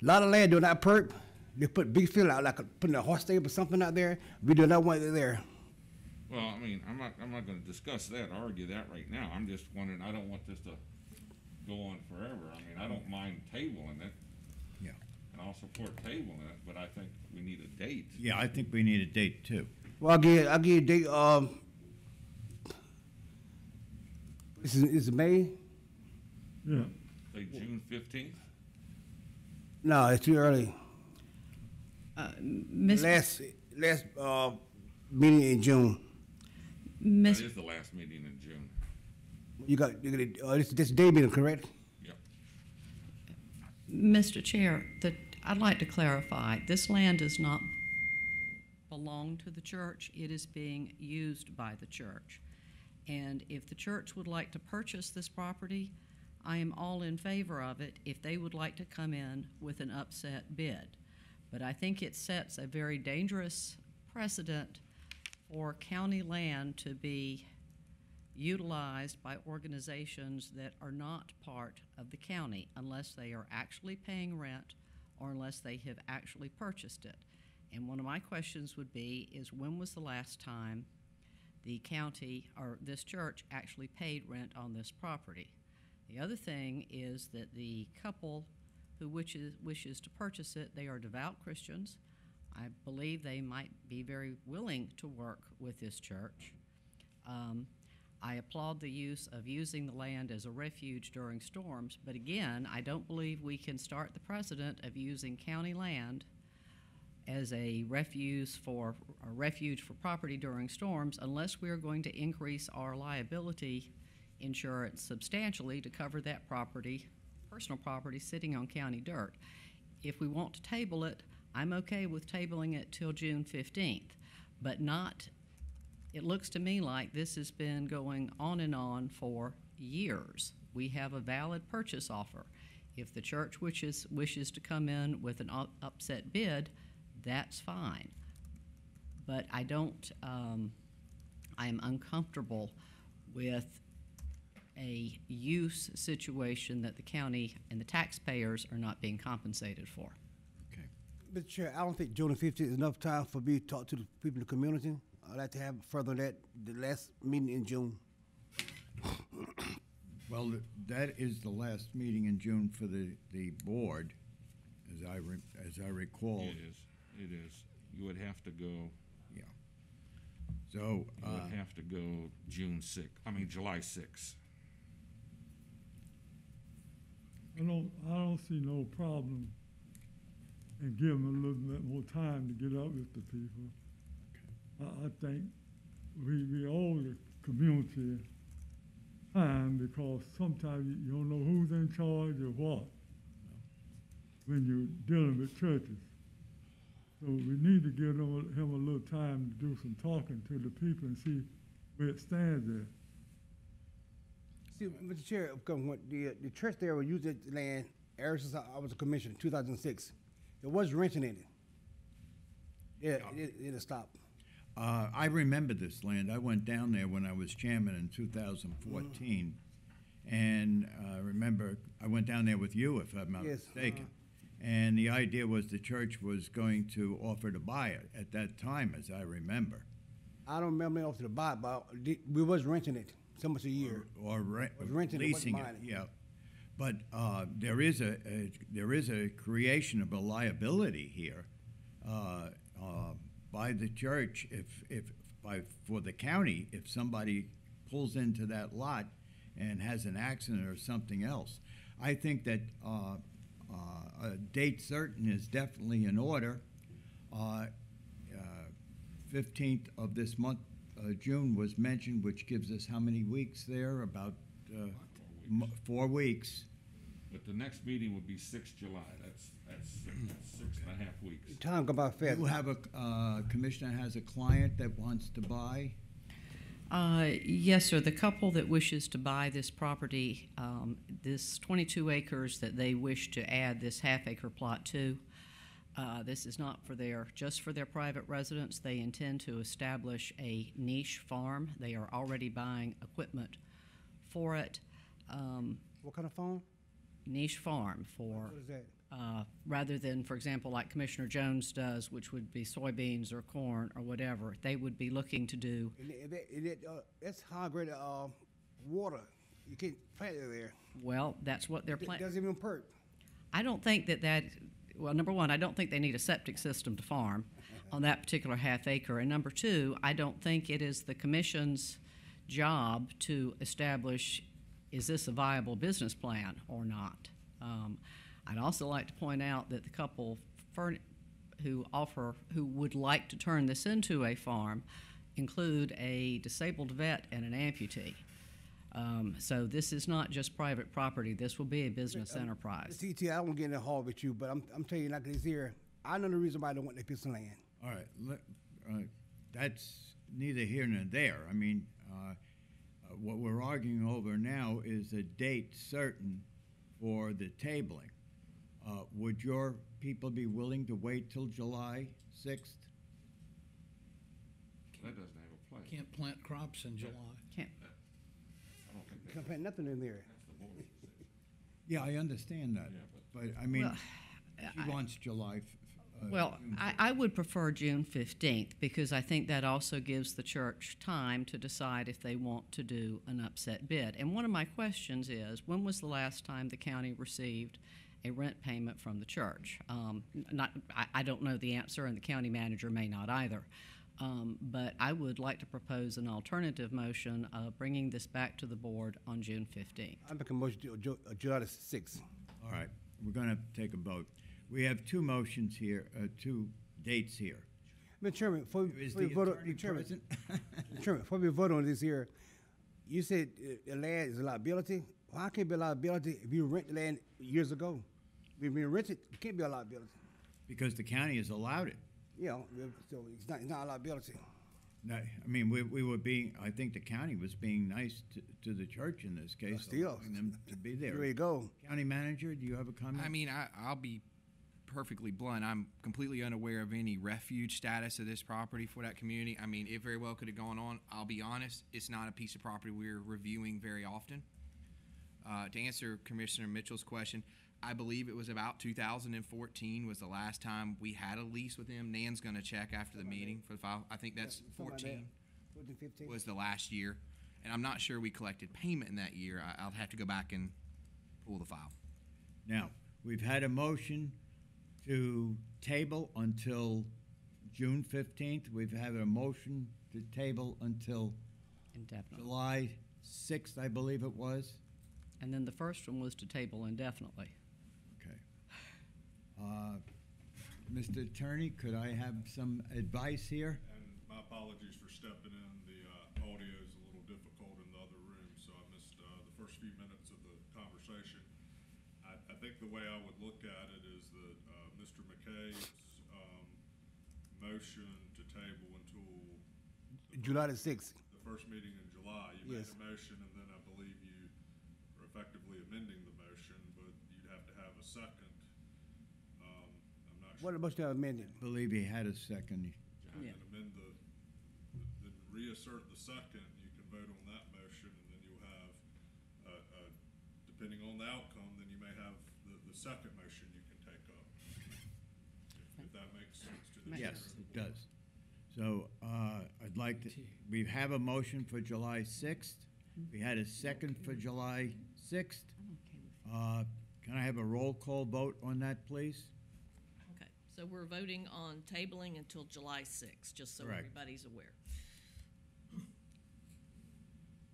a lot of land doing that perp. They put big field out, like a, putting a horse stable or something out there. We do not want it there. Well, I mean, I'm not, I'm not gonna discuss that, argue that right now. I'm just wondering, I don't want this to go on forever. I mean, I don't mind tabling it. Yeah. And I'll support tabling it, but I think we need a date. Yeah, I think we need a date too. Well, I'll give, I'll give you a date, um, this is, this is May? Yeah. Say June fifteenth? No, it's too early. Uh, Miss- Last, last, uh, meeting in June. That Miss, is the last meeting in June. You got, you got, uh, this, this day meeting, correct? Mr. Chair, that, I'd like to clarify, this land does not belong to the church. It is being used by the church. And if the church would like to purchase this property, I am all in favor of it if they would like to come in with an upset bid. But I think it sets a very dangerous precedent for county land to be utilized by organizations that are not part of the county unless they are actually paying rent or unless they have actually purchased it. And one of my questions would be, is when was the last time the county or this church actually paid rent on this property? The other thing is that the couple who wishes, wishes to purchase it, they are devout Christians. I believe they might be very willing to work with this church. Um, I applaud the use of using the land as a refuge during storms, but again, I don't believe we can start the precedent of using county land as a refuge for a refuge for property during storms unless we are going to increase our liability insurance substantially to cover that property, personal property sitting on county dirt. If we want to table it, I'm okay with tabling it till June 15th, but not it looks to me like this has been going on and on for years. We have a valid purchase offer. If the church wishes, wishes to come in with an up- upset bid, that's fine. But I don't, um, I am uncomfortable with a use situation that the county and the taxpayers are not being compensated for. Okay. Mr. Chair, I don't think June fifteenth is enough time for me to talk to the people in the community. I'd like to have further that, the last meeting in June. Well, th- that is the last meeting in June for the, the board, as I, re- as I recall. It is, it is. You would have to go, Yeah. So, you uh, would have to go June sixth, I mean, July sixth. I don't, I don't see no problem in giving them a little bit more time to get up with the people. I, think we, we owe the community time because sometimes you, don't know who's in charge or what when you're dealing with churches. So we need to give them, him a little time to do some talking to the people and see where it stands at. See, Mr. Chair, the, the church there was using the land ever since I was a commissioner, in two thousand and six. It was renting in it. Yeah, it, it'll stop. Uh, I remember this land. I went down there when I was chairman in 2014. And uh, remember, I went down there with you, if I'm not Yes, mistaken. And the idea was the church was going to offer to buy it at that time, as I remember. I don't remember off to the buy, but the- we was renting it so much a year. Or re- Was renting it, wasn't leasing it, buying it. yeah. But uh, there is a, a, there is a creation of a liability here uh, uh, by the church if, if, by, for the county, if somebody pulls into that lot and has an accident or something else. I think that uh, uh, a date certain is definitely in order. Uh, Fifteenth of this month, uh, June was mentioned, which gives us how many weeks there? About uh, m- four weeks. But the next meeting would be sixth July, that's, that's six that's six and a half weeks. Time go by fast. You have a, uh, commissioner has a client that wants to buy? Uh, yes, sir. The couple that wishes to buy this property, um, this 22 acres that they wish to add this half acre plot to, uh, this is not for their, just for their private residence. They intend to establish a niche farm. They are already buying equipment for it. Um, What kind of farm? niche farm for, What is that? Uh, rather than, for example, like Commissioner Jones does, which would be soybeans or corn or whatever. They would be looking to do And it, it, it, uh, that's high grade, uh, water. You can't plant it there. Well, that's what they're It doesn't even perk. I don't think that that, well, number one, I don't think they need a septic system to farm on that particular half acre. And number two, I don't think it is the commission's job to establish, is this a viable business plan or not? Um, I'd also like to point out that the couple furn- who offer, who would like to turn this into a farm include a disabled vet and an amputee. Um, so this is not just private property, this will be a business enterprise. CT, I won't get in the hall with you, but I'm, I'm telling you like this here. I know the reason why I don't want that piece of land. All right, let, uh, that's neither here nor there. I mean, uh, uh, what we're arguing over now is a date certain for the tabling. Uh, would your people be willing to wait till July sixth? That doesn't have a place. Can't plant crops in July. Can't. I don't think Can't that, plant nothing in there. that's the board's decision. Yeah, I understand that, Yeah, but I mean, Well, She I- wants July. f- uh, Well, June I, I would prefer June fifteenth, because I think that also gives the church time to decide if they want to do an upset bid. And one of my questions is, when was the last time the county received a rent payment from the church? Um, not, I, I don't know the answer, and the county manager may not either. Um, but I would like to propose an alternative motion, uh, bringing this back to the board on June fifteenth. I make a motion to Ju- uh, July the sixth. All right, we're gonna take a vote. We have two motions here, uh, two dates here. Mr. Chairman, before, we- Is before we the vote on. Chairman. Chairman, before we vote on this here, you said uh, the land is a liability. Well, how can it be a liability if you rent the land years ago? If you rent it, it can't be a liability. Because the county has allowed it. You know, so it's not, it's not a liability. No, I mean, we, we were being, I think the county was being nice to, to the church in this case. still. allowing them to be there. Here we go. County manager, do you have a comment? I mean, I, I'll be perfectly blunt. I'm completely unaware of any refuge status of this property for that community. I mean, it very well could have gone on. I'll be honest, it's not a piece of property we're reviewing very often. Uh, to answer Commissioner Mitchell's question, I believe it was about 2014 was the last time we had a lease with them. Nan's going to check after the meeting for the file. I think that's Something like that. 14 14, 15. was the last year, and I'm not sure we collected payment in that year. I, I'll have to go back and pull the file. Now, we've had a motion to table until June fifteenth. We've had a motion to table until Indefinitely. July sixth, I believe it was. And then the first one was to table indefinitely. Okay. Uh, Mr. Attorney, could I have some advice here? And my apologies for stepping in. The uh, audio is a little difficult in the other room, so I missed uh, the first few minutes of the conversation. I, I think the way I would look at it is that uh, Mr. McCabe's um, motion to table until July the sixth. the first meeting in July. You made Yes. a motion, and then I believe you are effectively amending the motion, but you'd have to have a second. Um, I'm not What about you amended? Believe he had a second. and then amend the, then reassert the second, you can vote on that motion, and then you'll have, uh, uh, depending on the outcome, then you may have the, the second motion you can take up. If- If that makes sense to the. Yes, chair it board. does. So, uh, I'd like to, we have a motion for July sixth. We had a second for July sixth. Uh, can I have a roll call vote on that, please? Okay, so we're voting on tabling until July sixth, just so Correct. everybody's aware.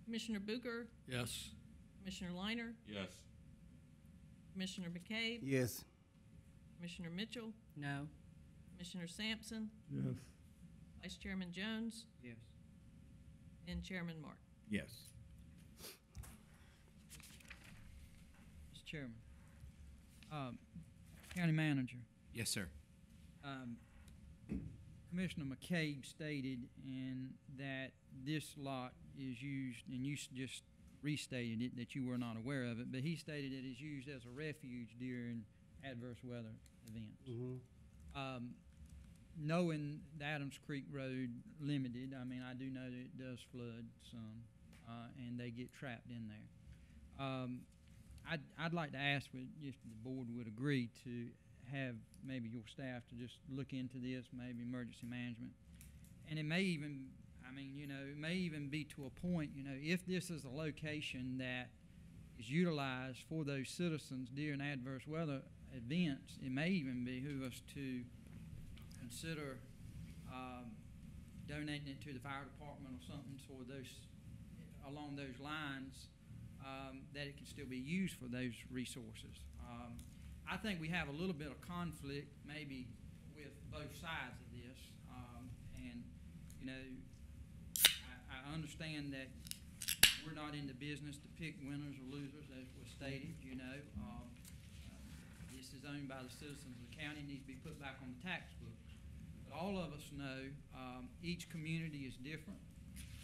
Commissioner Booker, Yes. Commissioner Liner, Yes. Commissioner McCabe, Yes. Commissioner Mitchell, No. Commissioner Sampson, Yes. Vice Chairman Jones, Yes. and Chairman Mark? Yes. Mr. Chairman. Um, County Manager. Yes, sir. Um, Commissioner McCabe stated in that this lot is used, and you just restated it, that you were not aware of it, but he stated it is used as a refuge during adverse weather events. Um, knowing the Adams Creek Road limited, I mean, I do know that it does flood some, uh, and they get trapped in there. Um, I'd, I'd like to ask if the board would agree to have maybe your staff to just look into this, maybe emergency management. And it may even, I mean, you know, it may even be to a point, you know, if this is a location that is utilized for those citizens during adverse weather events, it may even behoove us to consider um, donating it to the fire department or something for those, along those lines, um, that it can still be used for those resources. Um, I think we have a little bit of conflict maybe with both sides of this. Um, and, you know, I, I understand that we're not in the business to pick winners or losers, as was stated, you know. Um, uh, this is owned by the citizens of the county, needs to be put back on the tax book. But all of us know, um, each community is different.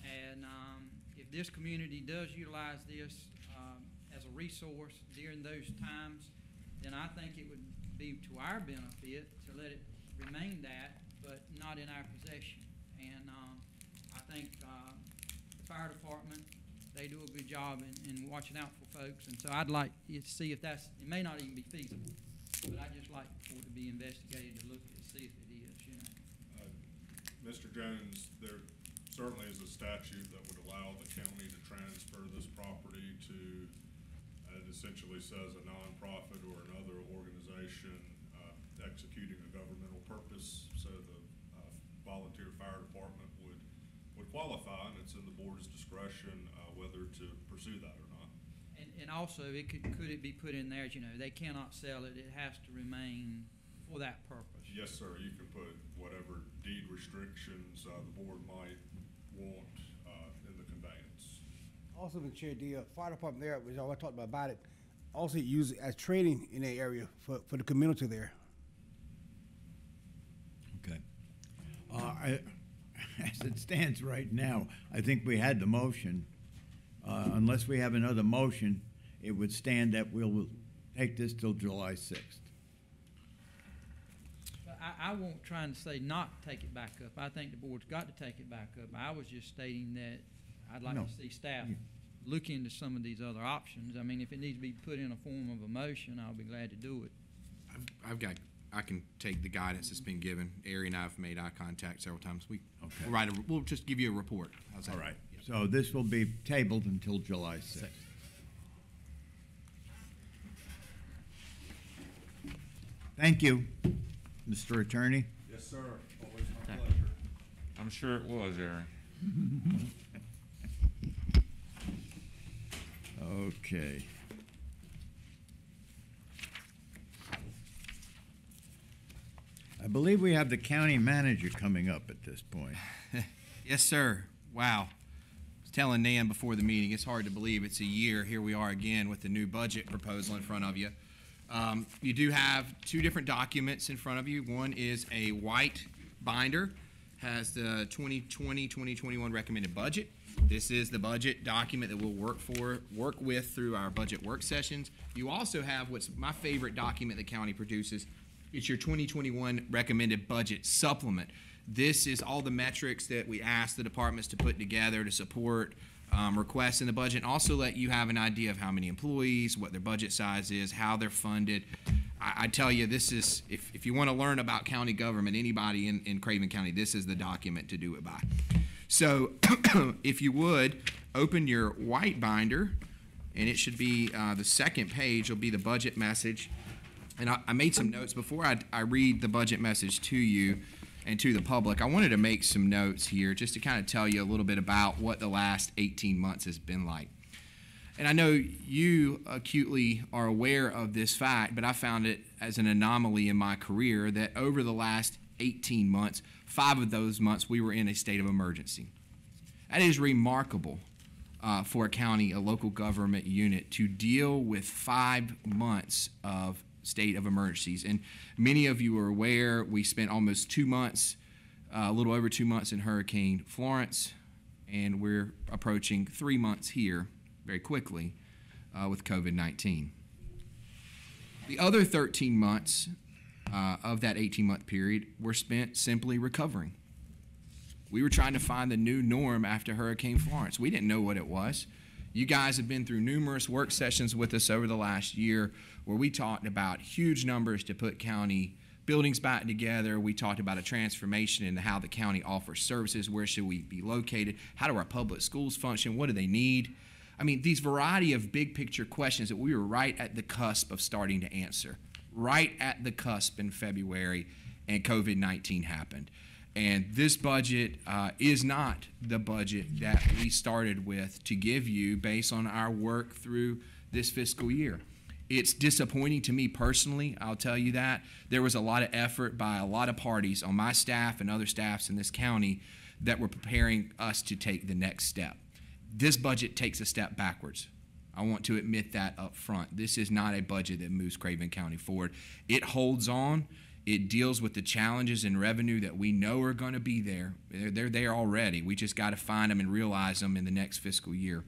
And, um, if this community does utilize this, um, as a resource during those times, then I think it would be to our benefit to let it remain that, but not in our possession. And, um, I think, um, the fire department, they do a good job in, in watching out for folks, and so I'd like to see if that's, it may not even be feasible, but I'd just like for it to be investigated to look at, see if it is, you know. Mr. Jones, there certainly is a statute that would allow the county to transfer this property to, uh, essentially says a nonprofit or another organization uh, executing a governmental purpose, so the uh, volunteer fire department would, would qualify, and it's in the board's discretion uh, whether to pursue that or not. And, and also, it could, could it be put in there, as you know, they cannot sell it, it has to remain for that purpose. Yes, sir, you can put whatever deed restrictions uh, the board might want uh, in the conveyance. Also, the chair, the uh, fire department there, which I already talked about, about it, also use it as training in that area for, for the community there. Okay. Uh, I, as it stands right now, I think we had the motion. Uh, unless we have another motion, it would stand that we'll take this till July sixth. I, I won't try and say not take it back up. I think the board's got to take it back up. I was just stating that I'd like No. to see staff look into some of these other options. I mean, if it needs to be put in a form of a motion, I'll be glad to do it. I've, I've got, I can take the guidance that's been given. Arey and I have made eye contact several times. We, Okay. we'll write a, we'll just give you a report. How's that? All right. So this will be tabled until July sixth. Thank you, Mr. Attorney. Yes, sir, always my pleasure. I'm sure it was, Aaron. Okay. I believe we have the county manager coming up at this point. Yes, sir. Wow. I was telling Nan before the meeting, it's hard to believe it's a year. Here we are again with the new budget proposal in front of you. Um, you do have two different documents in front of you. One is a white binder, has the 2020, 2021 recommended budget. This is the budget document that we'll work for, work with through our budget work sessions. You also have what's my favorite document the county produces. It's your 2021 recommended budget supplement. This is all the metrics that we ask the departments to put together to support um, requests in the budget, also let you have an idea of how many employees, what their budget size is, how they're funded. I, I tell you, this is if, if you want to learn about county government, anybody in, in Craven County, this is the document to do it by. So, if you would open your white binder, and it should be uh, the second page will be the budget message. And I, I made some notes before I, I read the budget message to you and to the public. I wanted to make some notes here just to kind of tell you a little bit about what the last 18 months has been like. And I know you acutely are aware of this fact, but I found it as an anomaly in my career that over the last 18 months, five of those months we were in a state of emergency. That is remarkable uh, for a county, a local government unit, to deal with five months of state of emergencies. And many of you are aware we spent almost two months, uh, a little over two months in Hurricane Florence, and we're approaching three months here very quickly uh, with COVID 19. The other 13 months uh, of that 18 month period were spent simply recovering. We were trying to find the new norm after Hurricane Florence. We didn't know what it was. You guys have been through numerous work sessions with us over the last year where we talked about huge numbers to put county buildings back together. We talked about a transformation in how the county offers services. Where should we be located? How do our public schools function? What do they need? I mean, these variety of big picture questions that we were right at the cusp of starting to answer, right at the cusp in February, and COVID 19 happened. And this budget uh, is not the budget that we started with to give you based on our work through this fiscal year. It's disappointing to me personally, I'll tell you that. There was a lot of effort by a lot of parties on my staff and other staffs in this county that were preparing us to take the next step. This budget takes a step backwards. I want to admit that up front. This is not a budget that moves Craven County forward. It holds on. It deals with the challenges in revenue that we know are going to be there. They're, they're there already. We just got to find them and realize them in the next fiscal year.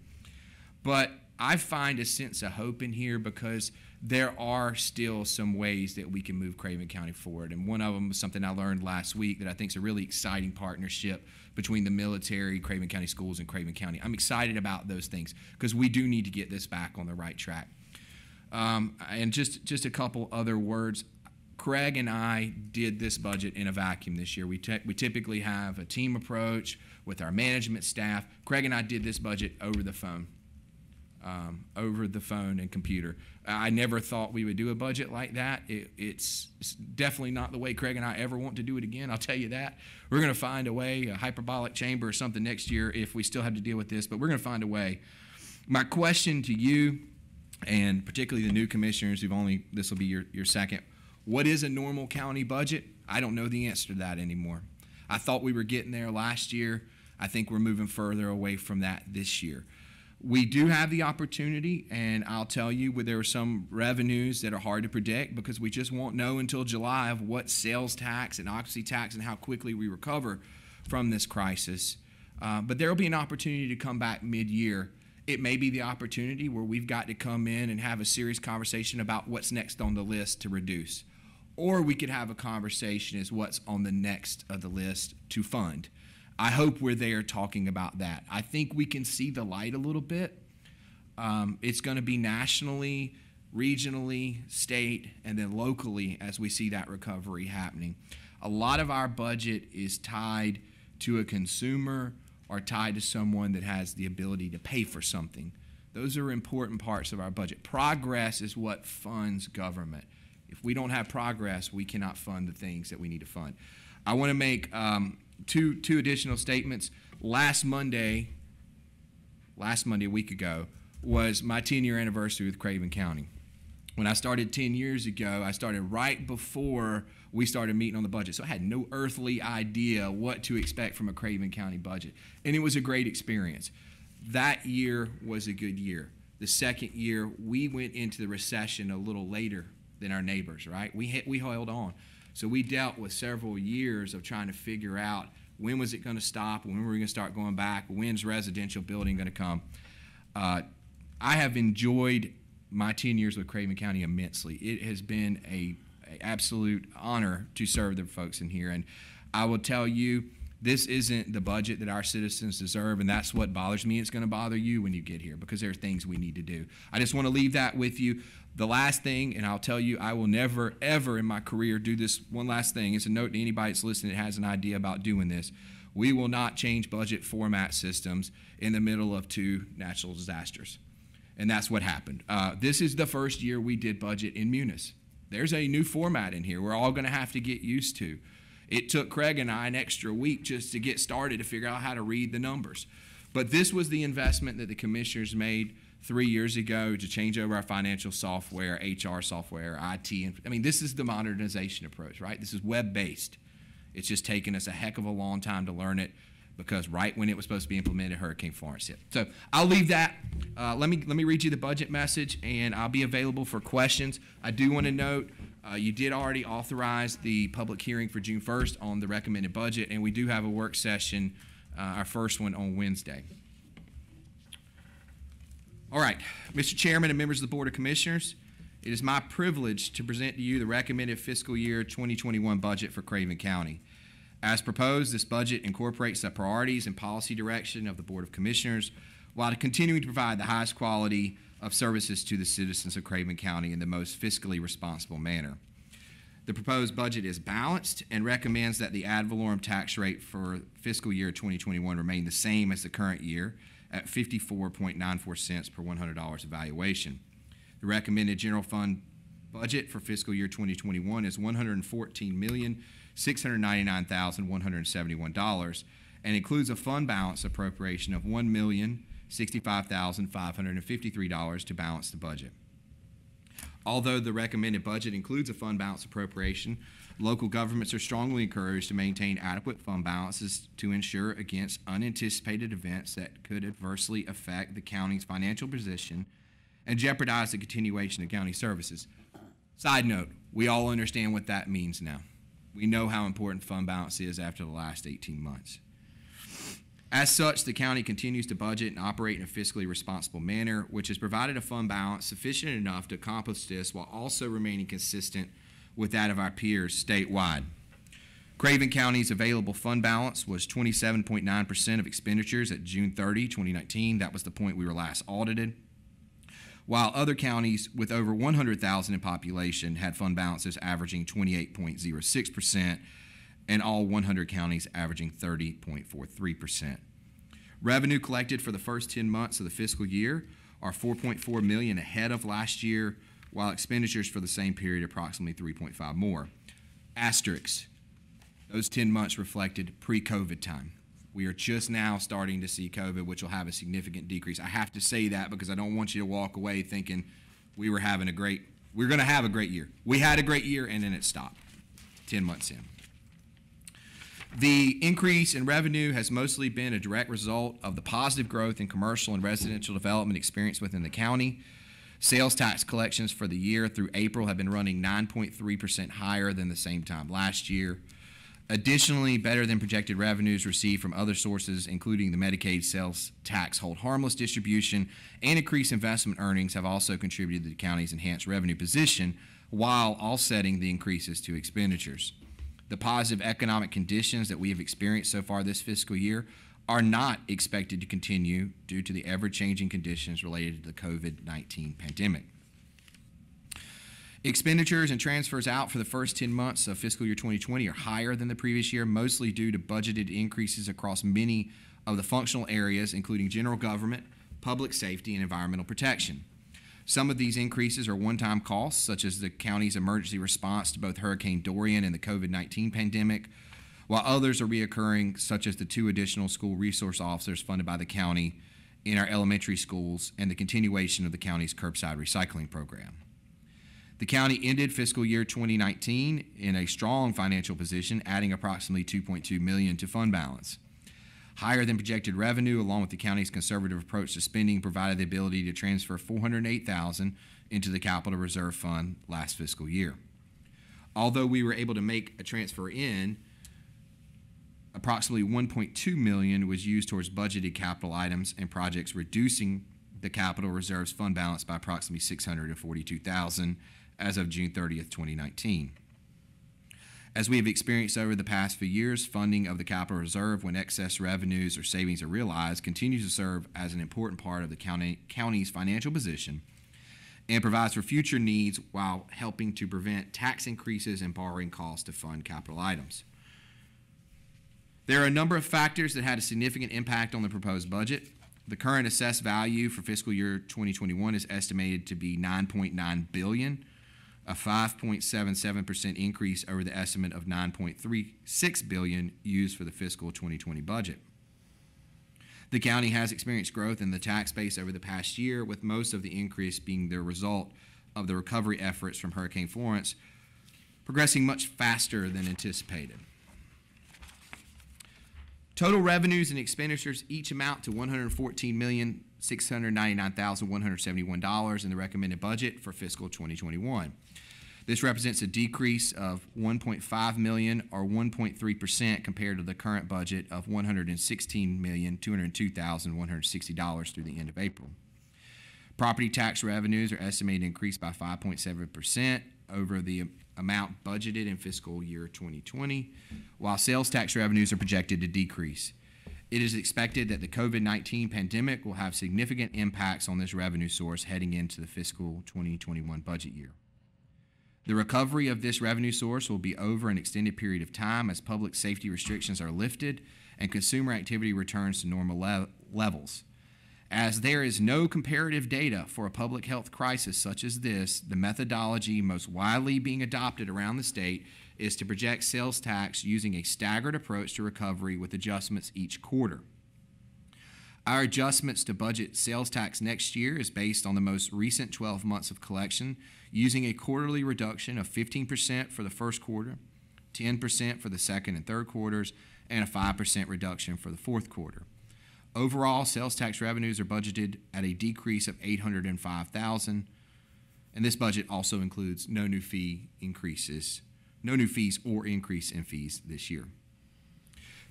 But I find a sense of hope in here because there are still some ways that we can move Craven County forward. And one of them was something I learned last week that I think is a really exciting partnership between the military, Craven County Schools, and Craven County. I'm excited about those things because we do need to get this back on the right track. Um, and just just a couple other words. Craig and I did this budget in a vacuum this year. We, we typically have a team approach with our management staff. Craig and I did this budget over the phone, um, over the phone and computer. I never thought we would do a budget like that. It, it's, it's definitely not the way Craig and I ever want to do it again. I'll tell you that. We're going to find a way, a hyperbolic chamber or something next year if we still have to deal with this, but we're going to find a way. My question to you, and particularly the new commissioners who've only, this will be your, your second, what is a normal county budget? I don't know the answer to that anymore. I thought we were getting there last year. I think we're moving further away from that this year. We do have the opportunity, and I'll tell you, where there are some revenues that are hard to predict because we just won't know until July of what sales tax and occupancy tax and how quickly we recover from this crisis. Uh, but there will be an opportunity to come back mid year. It may be the opportunity where we've got to come in and have a serious conversation about what's next on the list to reduce or we could have a conversation as what's on the next of the list to fund. I hope we're there talking about that. I think we can see the light a little bit. Um, it's going to be nationally, regionally, state, and then locally as we see that recovery happening. A lot of our budget is tied to a consumer or tied to someone that has the ability to pay for something. Those are important parts of our budget. Progress is what funds government. If we don't have progress, we cannot fund the things that we need to fund. I want to make um, two two additional statements. Last Monday, last Monday, a week ago, was my 10 year anniversary with Craven County. When I started 10 years ago, I started right before we started meeting on the budget. So I had no earthly idea what to expect from a Craven County budget. And it was a great experience. That year was a good year. The second year, we went into the recession a little later than our neighbors, right? We, hit, we held on. So we dealt with several years of trying to figure out when was it going to stop, when were we going to start going back, when's residential building going to come. Uh, I have enjoyed my 10 years with Craven County immensely. It has been a, a absolute honor to serve the folks in here. And I will tell you, this isn't the budget that our citizens deserve, and that's what bothers me. It's going to bother you when you get here because there are things we need to do. I just want to leave that with you. The last thing, and I'll tell you, I will never, ever in my career do this one last thing. It's a note to anybody that's listening that has an idea about doing this. We will not change budget format systems in the middle of two natural disasters. And that's what happened. Uh, this is the first year we did budget in Munis. There's a new format in here we're all going to have to get used to. It took Craig and I an extra week just to get started to figure out how to read the numbers. But this was the investment that the commissioners made three years ago to change over our financial software, HR software, IT. I mean, this is the modernization approach, right? This is web based. It's just taken us a heck of a long time to learn it because right when it was supposed to be implemented, Hurricane Florence hit. So I'll leave that. Uh, let me let me read you the budget message, and I'll be available for questions. I do want to note uh, you did already authorize the public hearing for June 1st on the recommended budget, and we do have a work session, uh, our first one on Wednesday. All right, Mr. Chairman and members of the Board of Commissioners, it is my privilege to present to you the recommended fiscal year 2021 budget for Craven County. As proposed, this budget incorporates the priorities and policy direction of the Board of Commissioners while continuing to provide the highest quality of services to the citizens of Craven County in the most fiscally responsible manner. The proposed budget is balanced and recommends that the ad valorem tax rate for fiscal year 2021 remain the same as the current year at 54.94 cents per $100 evaluation. The recommended general fund budget for fiscal year 2021 is $114,699,171 and includes a fund balance appropriation of $1,065,553 to balance the budget. Although the recommended budget includes a fund balance appropriation, local governments are strongly encouraged to maintain adequate fund balances to ensure against unanticipated events that could adversely affect the county's financial position and jeopardize the continuation of county services. Side note, we all understand what that means now. We know how important fund balance is after the last 18 months. As such, the county continues to budget and operate in a fiscally responsible manner, which has provided a fund balance sufficient enough to accomplish this while also remaining consistent with that of our peers statewide. Craven County's available fund balance was 27.9% of expenditures at June 30, 2019. That was the point we were last audited. while other counties with over 100,000 in population had fund balances averaging 28.06%, and all 100 counties averaging 30.43%. Revenue collected for the first 10 months of the fiscal year are 4.4 million ahead of last year, while expenditures for the same period approximately 3.5 more. Asterisks. Those 10 months reflected pre-COVID time. We are just now starting to see COVID, which will have a significant decrease. I have to say that because I don't want you to walk away thinking we were having a great, we're going to have a great year. We had a great year and then it stopped 10 months in. The increase in revenue has mostly been a direct result of the positive growth in commercial and residential development experienced within the county. Sales tax collections for the year through April have been running 9.3% higher than the same time last year. Additionally, better than projected revenues received from other sources, including the Medicaid sales tax hold harmless distribution and increased investment earnings, have also contributed to the county's enhanced revenue position while offsetting the increases to expenditures. The positive economic conditions that we have experienced so far this fiscal year are not expected to continue due to the ever changing conditions related to the COVID 19 pandemic. Expenditures and transfers out for the first 10 months of fiscal year 2020 are higher than the previous year, mostly due to budgeted increases across many of the functional areas, including general government, public safety, and environmental protection. Some of these increases are one time costs, such as the county's emergency response to both Hurricane Dorian and the COVID 19 pandemic, while others are reoccurring, such as the two additional school resource officers funded by the county in our elementary schools and the continuation of the county's curbside recycling program. The county ended fiscal year 2019 in a strong financial position, adding approximately 2.2 million to fund balance. Higher than projected revenue, along with the county's conservative approach to spending, provided the ability to transfer 408,000 into the capital reserve fund last fiscal year. Although we were able to make a transfer in, approximately 1.2 million was used towards budgeted capital items and projects, reducing the capital reserves fund balance by approximately 642,000 as of June 30th, 2019. As we have experienced over the past few years, funding of the capital reserve when excess revenues or savings are realized continues to serve as an important part of the county, county's financial position and provides for future needs while helping to prevent tax increases and borrowing costs to fund capital items. There are a number of factors that had a significant impact on the proposed budget. The current assessed value for fiscal year 2021 is estimated to be 9.9 billion, a 5.77% increase over the estimate of 9.36 billion used for the fiscal 2020 budget. The county has experienced growth in the tax base over the past year, with most of the increase being the result of the recovery efforts from Hurricane Florence progressing much faster than anticipated. Total revenues and expenditures each amount to $114,699,171 in the recommended budget for fiscal 2021. This represents a decrease of 1.5 million or 1.3% compared to the current budget of $116,202,160 through the end of April. Property tax revenues are estimated to increase by 5.7% over the amount budgeted in fiscal year 2020, while sales tax revenues are projected to decrease. It is expected that the COVID 19 pandemic will have significant impacts on this revenue source heading into the fiscal 2021 budget year. The recovery of this revenue source will be over an extended period of time as public safety restrictions are lifted and consumer activity returns to normal le- levels. As there is no comparative data for a public health crisis such as this, the methodology most widely being adopted around the state is to project sales tax using a staggered approach to recovery with adjustments each quarter. Our adjustments to budget sales tax next year is based on the most recent 12 months of collection using a quarterly reduction of 15% for the first quarter, 10% for the second and third quarters, and a 5% reduction for the fourth quarter. Overall, sales tax revenues are budgeted at a decrease of 805,000, and this budget also includes no new fee increases, no new fees or increase in fees this year.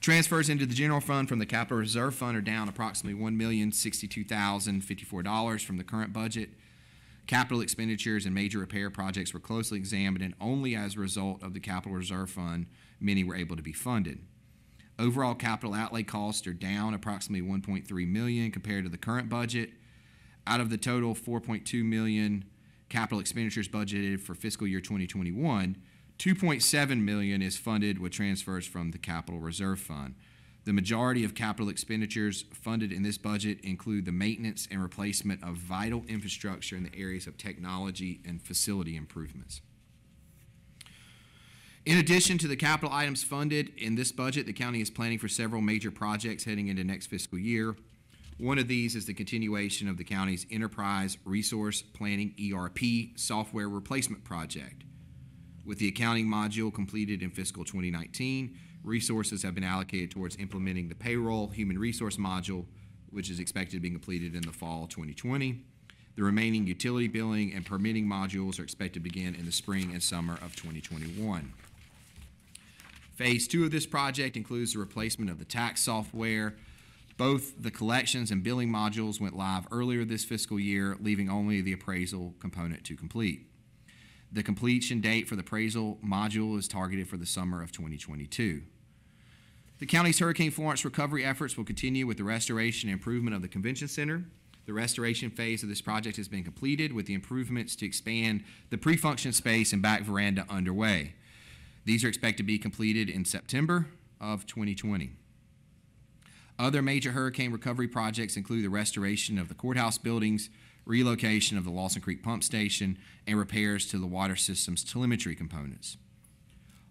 Transfers into the general fund from the capital reserve fund are down approximately $1,062,054 from the current budget. Capital expenditures and major repair projects were closely examined, and only as a result of the capital reserve fund, many were able to be funded. Overall capital outlay costs are down approximately 1.3 million compared to the current budget. Out of the total 4.2 million capital expenditures budgeted for fiscal year 2021, 2.7 million is funded with transfers from the capital reserve fund. The majority of capital expenditures funded in this budget include the maintenance and replacement of vital infrastructure in the areas of technology and facility improvements. In addition to the capital items funded in this budget, the county is planning for several major projects heading into next fiscal year. One of these is the continuation of the county's Enterprise Resource Planning ERP software replacement project. With the accounting module completed in fiscal 2019, resources have been allocated towards implementing the payroll human resource module, which is expected to be completed in the fall 2020. The remaining utility billing and permitting modules are expected to begin in the spring and summer of 2021. Phase two of this project includes the replacement of the tax software. Both the collections and billing modules went live earlier this fiscal year, leaving only the appraisal component to complete. The completion date for the appraisal module is targeted for the summer of 2022. The county's Hurricane Florence recovery efforts will continue with the restoration and improvement of the convention center. The restoration phase of this project has been completed with the improvements to expand the pre-function space and back veranda underway. These are expected to be completed in September of 2020. Other major hurricane recovery projects include the restoration of the courthouse buildings, relocation of the Lawson Creek Pump Station, and repairs to the water system's telemetry components.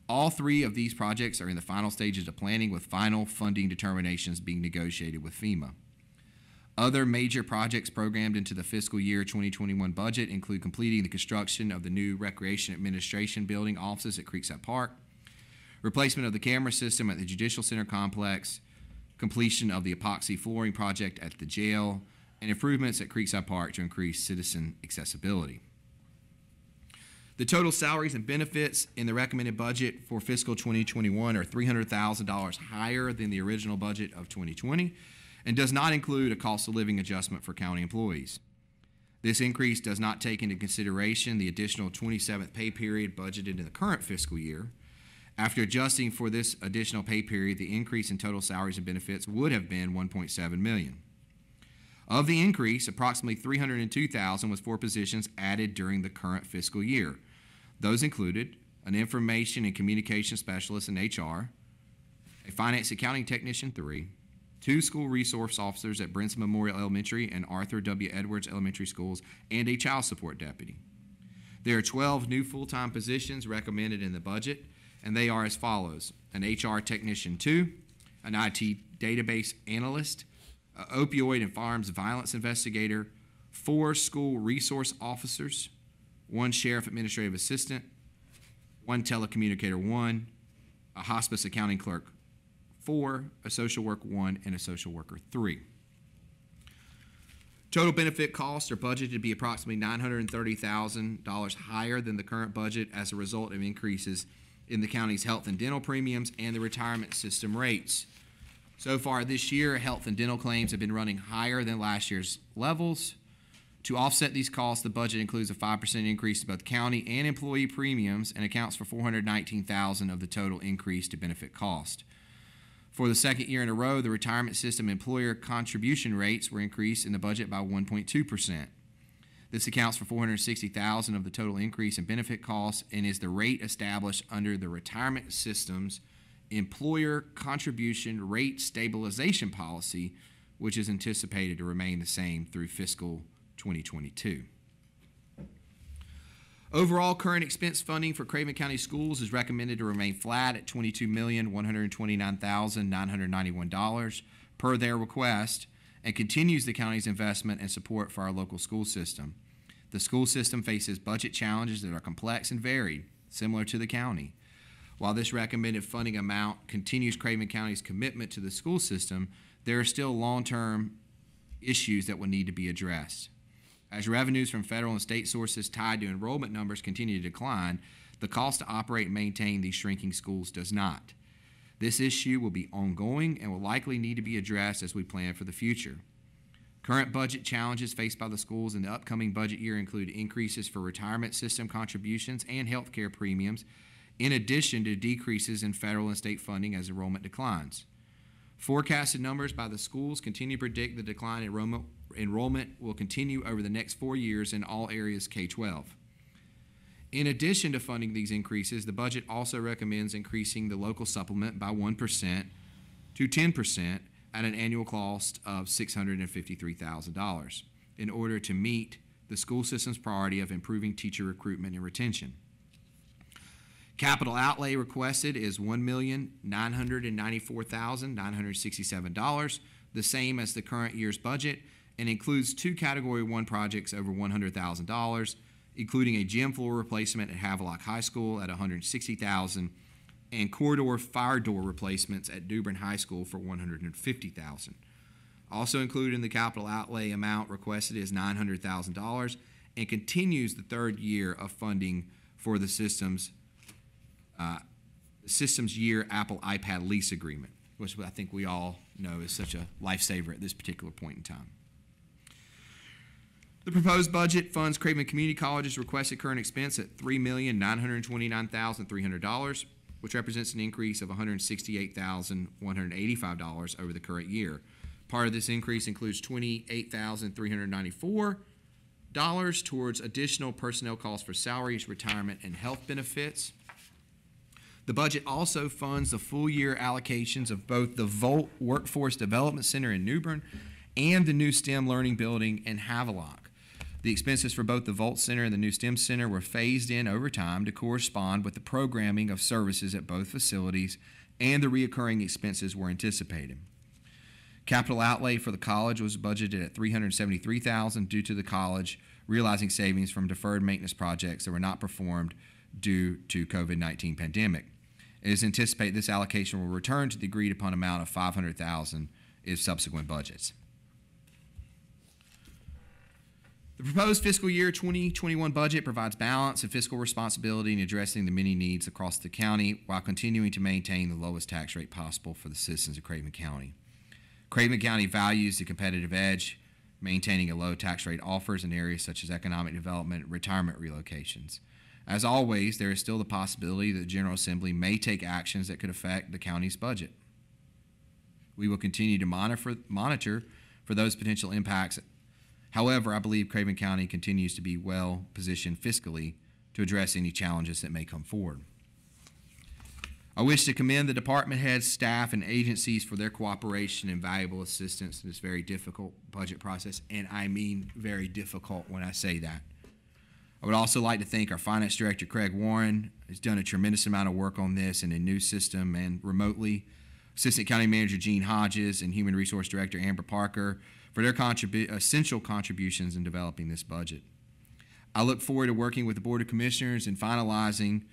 All three of these projects are in the final stages of planning with final funding determinations being negotiated with FEMA. Other major projects programmed into the fiscal year 2021 budget include completing the construction of the new Recreation Administration Building offices at Creekside Park, replacement of the camera system at the Judicial Center complex, completion of the epoxy flooring project at the jail, and improvements at Creekside Park to increase citizen accessibility. The total salaries and benefits in the recommended budget for fiscal 2021 are $300,000 higher than the original budget of 2020 and does not include a cost of living adjustment for county employees. This increase does not take into consideration the additional 27th pay period budgeted in the current fiscal year. After adjusting for this additional pay period, the increase in total salaries and benefits would have been 1.7 million. Of the increase, approximately 302,000 was for positions added during the current fiscal year. Those included an information and communication specialist in HR, a finance accounting technician 3, two school resource officers at Brinson Memorial Elementary and Arthur W. Edwards Elementary Schools, and a child support deputy. There are 12 new full-time positions recommended in the budget, and they are as follows. An HR technician 2, an IT database analyst, an opioid and firearms violence investigator, four school resource officers, one sheriff administrative assistant, one telecommunicator 1, a hospice accounting clerk four, a social work one, and a social worker three. Total benefit costs are budgeted to be approximately $930,000 higher than the current budget as a result of increases in the county's health and dental premiums and the retirement system rates. So far this year, health and dental claims have been running higher than last year's levels. To offset these costs, the budget includes a 5% increase to both county and employee premiums and accounts for 419,000 of the total increase to benefit cost. For the second year in a row, the retirement system employer contribution rates were increased in the budget by 1.2%. This accounts for 460,000 of the total increase in benefit costs and is the rate established under the retirement system's employer contribution rate stabilization policy, which is anticipated to remain the same through fiscal 2022. Overall, current expense funding for Craven County Schools is recommended to remain flat at $22,129,991 per their request and continues the county's investment and support for our local school system. The school system faces budget challenges that are complex and varied, similar to the county. While this recommended funding amount continues Craven County's commitment to the school system, there are still long-term issues that will need to be addressed. As revenues from federal and state sources tied to enrollment numbers continue to decline, the cost to operate and maintain these shrinking schools does not. This issue will be ongoing and will likely need to be addressed as we plan for the future. Current budget challenges faced by the schools in the upcoming budget year include increases for retirement system contributions and health care premiums, in addition to decreases in federal and state funding as enrollment declines. Forecasted numbers by the schools continue to predict the decline in enrollment, enrollment will continue over the next four years in all areas K 12. In addition to funding these increases, the budget also recommends increasing the local supplement by 1% to 10% at an annual cost of $653,000 in order to meet the school system's priority of improving teacher recruitment and retention. Capital outlay requested is $1,994,967, the same as the current year's budget, and includes two Category 1 projects over $100,000, including a gym floor replacement at Havelock High School at $160,000 and corridor fire door replacements at Dubrin High School for $150,000. Also included in the capital outlay amount requested is $900,000 and continues the third year of funding for the system's uh, system's year Apple iPad lease agreement, which I think we all know is such a lifesaver at this particular point in time. The proposed budget funds Craven Community College's requested current expense at $3,929,300, which represents an increase of $168,185 over the current year. Part of this increase includes $28,394 towards additional personnel costs for salaries, retirement, and health benefits. The budget also funds the full year allocations of both the Volt Workforce Development Center in New Bern and the new STEM Learning Building in Havelock. The expenses for both the Volt Center and the new STEM Center were phased in over time to correspond with the programming of services at both facilities, and the reoccurring expenses were anticipated. Capital outlay for the college was budgeted at $373,000 due to the college realizing savings from deferred maintenance projects that were not performed due to COVID-19 pandemic. It is anticipated this allocation will return to the agreed upon amount of 500,000 in subsequent budgets. The proposed fiscal year 2021 budget provides balance and fiscal responsibility in addressing the many needs across the county while continuing to maintain the lowest tax rate possible for the citizens of Craven County. Craven County values the competitive edge maintaining a low tax rate offers in areas such as economic development retirement relocations. As always, there is still the possibility that the General Assembly may take actions that could affect the county's budget. We will continue to monitor, monitor for those potential impacts. However, I believe Craven County continues to be well positioned fiscally to address any challenges that may come forward. I wish to commend the department heads, staff, and agencies for their cooperation and valuable assistance in this very difficult budget process, and I mean very difficult when I say that. I would also like to thank our finance director, Craig Warren, who's done a tremendous amount of work on this in a new system and remotely. Assistant County Manager Gene Hodges and Human Resource Director Amber Parker for their contribu- essential contributions in developing this budget. I look forward to working with the Board of Commissioners in finalizing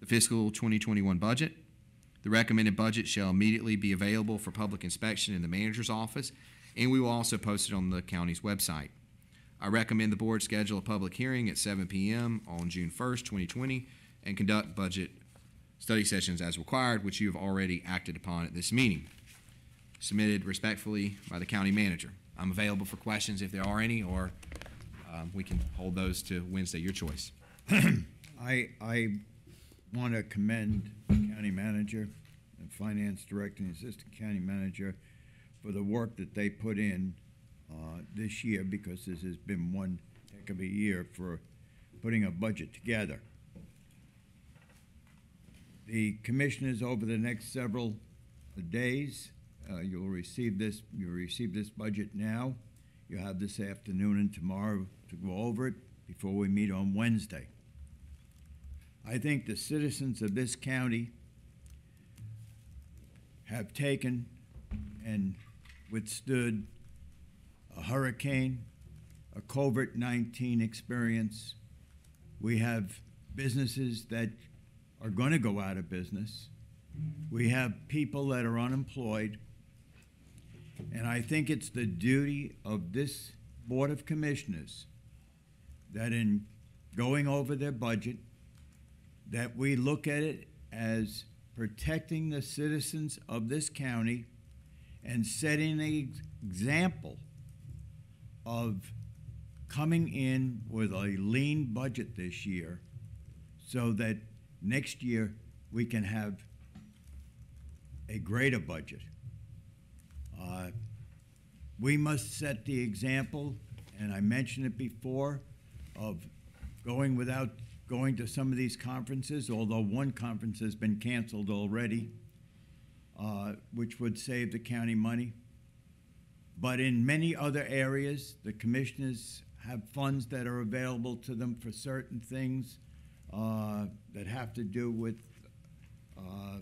the fiscal 2021 budget. The recommended budget shall immediately be available for public inspection in the manager's office, and we will also post it on the county's website. I recommend the board schedule a public hearing at 7 p.m. on June 1st, 2020, and conduct budget study sessions as required, which you have already acted upon at this meeting. Submitted respectfully by the county manager. I'm available for questions if there are any, or um, we can hold those to Wednesday, your choice. I, I want to commend the county manager and finance director and assistant county manager for the work that they put in uh, this year because this has been one heck of a year for putting a budget together. The commissioners over the next several days, uh, you'll receive this, you'll receive this budget now. You'll have this afternoon and tomorrow to go over it before we meet on Wednesday. I think the citizens of this county have taken and withstood a hurricane, a COVID 19 experience. We have businesses that are going to go out of business. We have people that are unemployed. And I think it's the duty of this Board of Commissioners that in going over their budget, that we look at it as protecting the citizens of this county and setting an example of coming in with a lean budget this year so that next year we can have a greater budget. Uh, we must set the example, and I mentioned it before, of going without going to some of these conferences, although one conference has been canceled already, uh, which would save the county money. But in many other areas, the commissioners have funds that are available to them for certain things uh, that have to do with uh,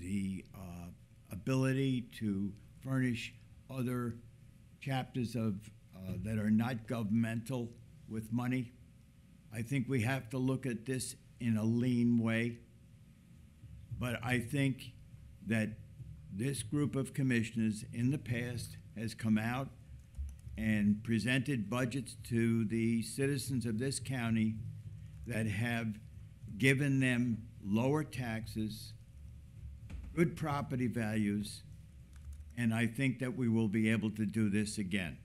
the uh, ability to furnish other chapters of, uh, that are not governmental with money. I think we have to look at this in a lean way. But I think that this group of commissioners in the past has come out and presented budgets to the citizens of this county that have given them lower taxes, good property values, and I think that we will be able to do this again.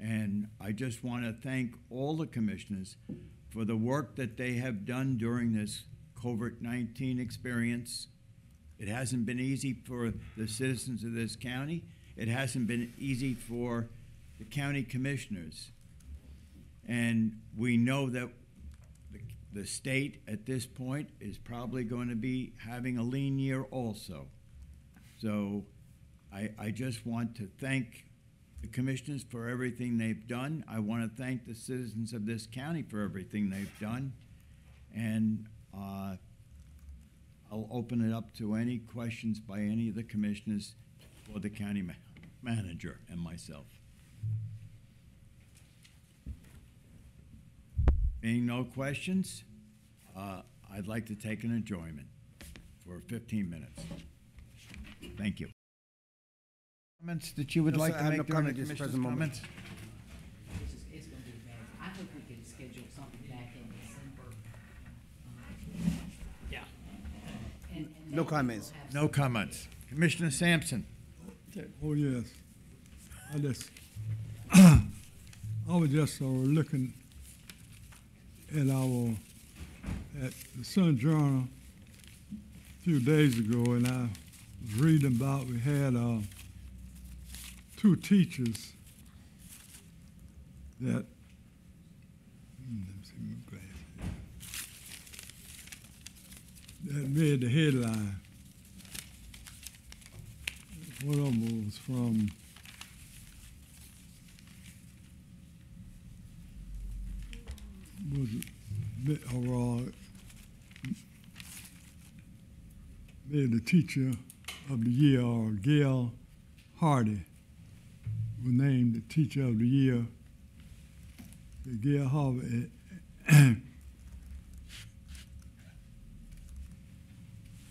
And I just want to thank all the commissioners for the work that they have done during this COVID 19 experience. It hasn't been easy for the citizens of this county. It hasn't been easy for the county commissioners. And we know that the, state at this point is probably going to be having a lean year also. So I, I just want to thank the commissioners for everything they've done. I want to thank the citizens of this county for everything they've done. And uh, I'll open it up to any questions by any of the commissioners or the county ma- manager and myself. Being no questions, uh, I'd like to take an adjournment for 15 minutes. Thank you. Comments that you would No, like sir, to I have no make during the comment at this commissioners' present moment. comments? It's, just- it's gonna be bad. I hope we can schedule something back in December. Yeah. And, and No maybe comments. we'll have No comments. Commissioner Sampson? Oh, yes. I just, I was just uh, looking at our, at the Sun Journal a few days ago, and I was reading about, we had, uh, two teachers that, hmm. That made the headline. One of them was from was uh, made the teacher of the year, or Gail Hardy was named the teacher of the year. The Gail Hardy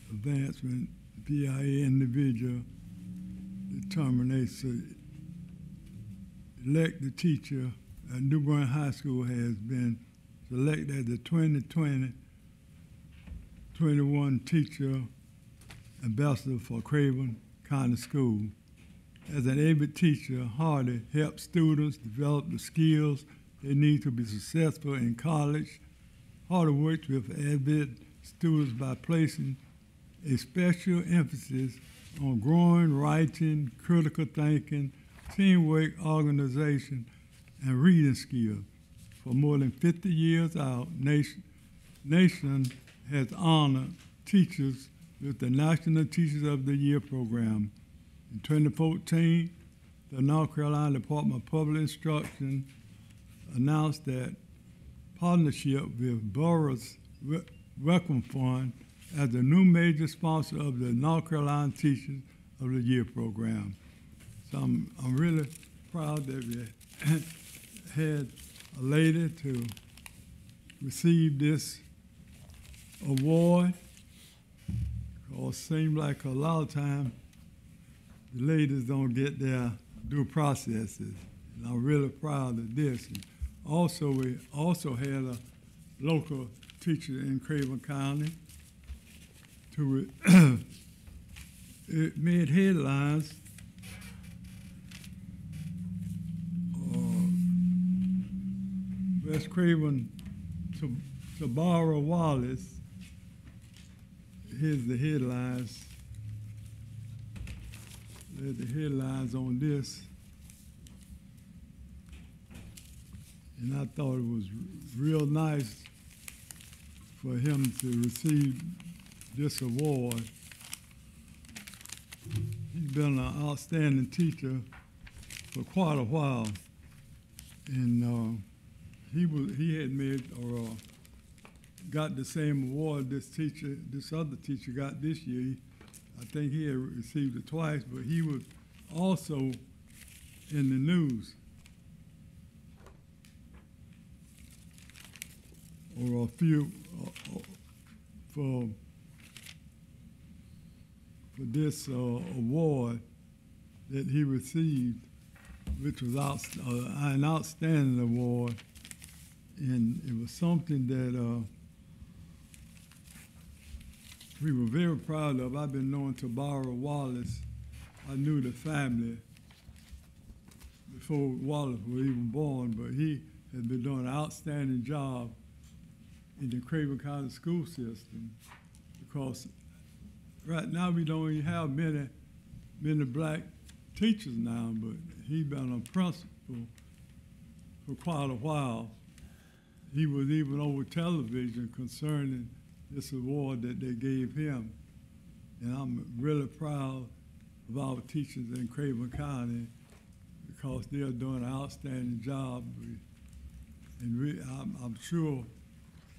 advancement, via individual determination. Elect the teacher at New Bern High School has been selected as the 2020 21 teacher ambassador for Craven County School. As an AVID teacher, Hardy helps students develop the skills they need to be successful in college. Hardy works with AVID students by placing a special emphasis on growing writing, critical thinking, teamwork, organization, and reading skills. For more than 50 years, our nation, nation has honored teachers with the National Teachers of the Year program. In 2014, the North Carolina Department of Public Instruction announced that partnership with Burroughs Wellcome Fund as the new major sponsor of the North Carolina Teachers of the Year program. So I'm, I'm really proud that we had a lady to receive this award. It seems like a lot of time the ladies don't get their due processes. And I'm really proud of this. And also, we also had a local teacher in Craven County to it made headlines. West Craven, to Tabari Wallace. Here's the headlines. read the headlines on this. And I thought it was real nice for him to receive this award. He's been an outstanding teacher for quite a while. And uh, he was he had made or uh, got the same award this teacher, this other teacher got this year. I think he had received it twice, but he was also in the news. Or a few uh, uh, for for this uh, award that he received, which was out, uh, an outstanding award, and it was something that uh, we were very proud of. I've been knowing Tabari Wallace. I knew the family before Wallace was even born, but he has been doing an outstanding job in the Craven County school system because right now we don't even have many, many black teachers now, but he's been a principal for quite a while. He was even over television concerning this award that they gave him. And I'm really proud of our teachers in Craven County because they're doing an outstanding job. And we, I'm, I'm sure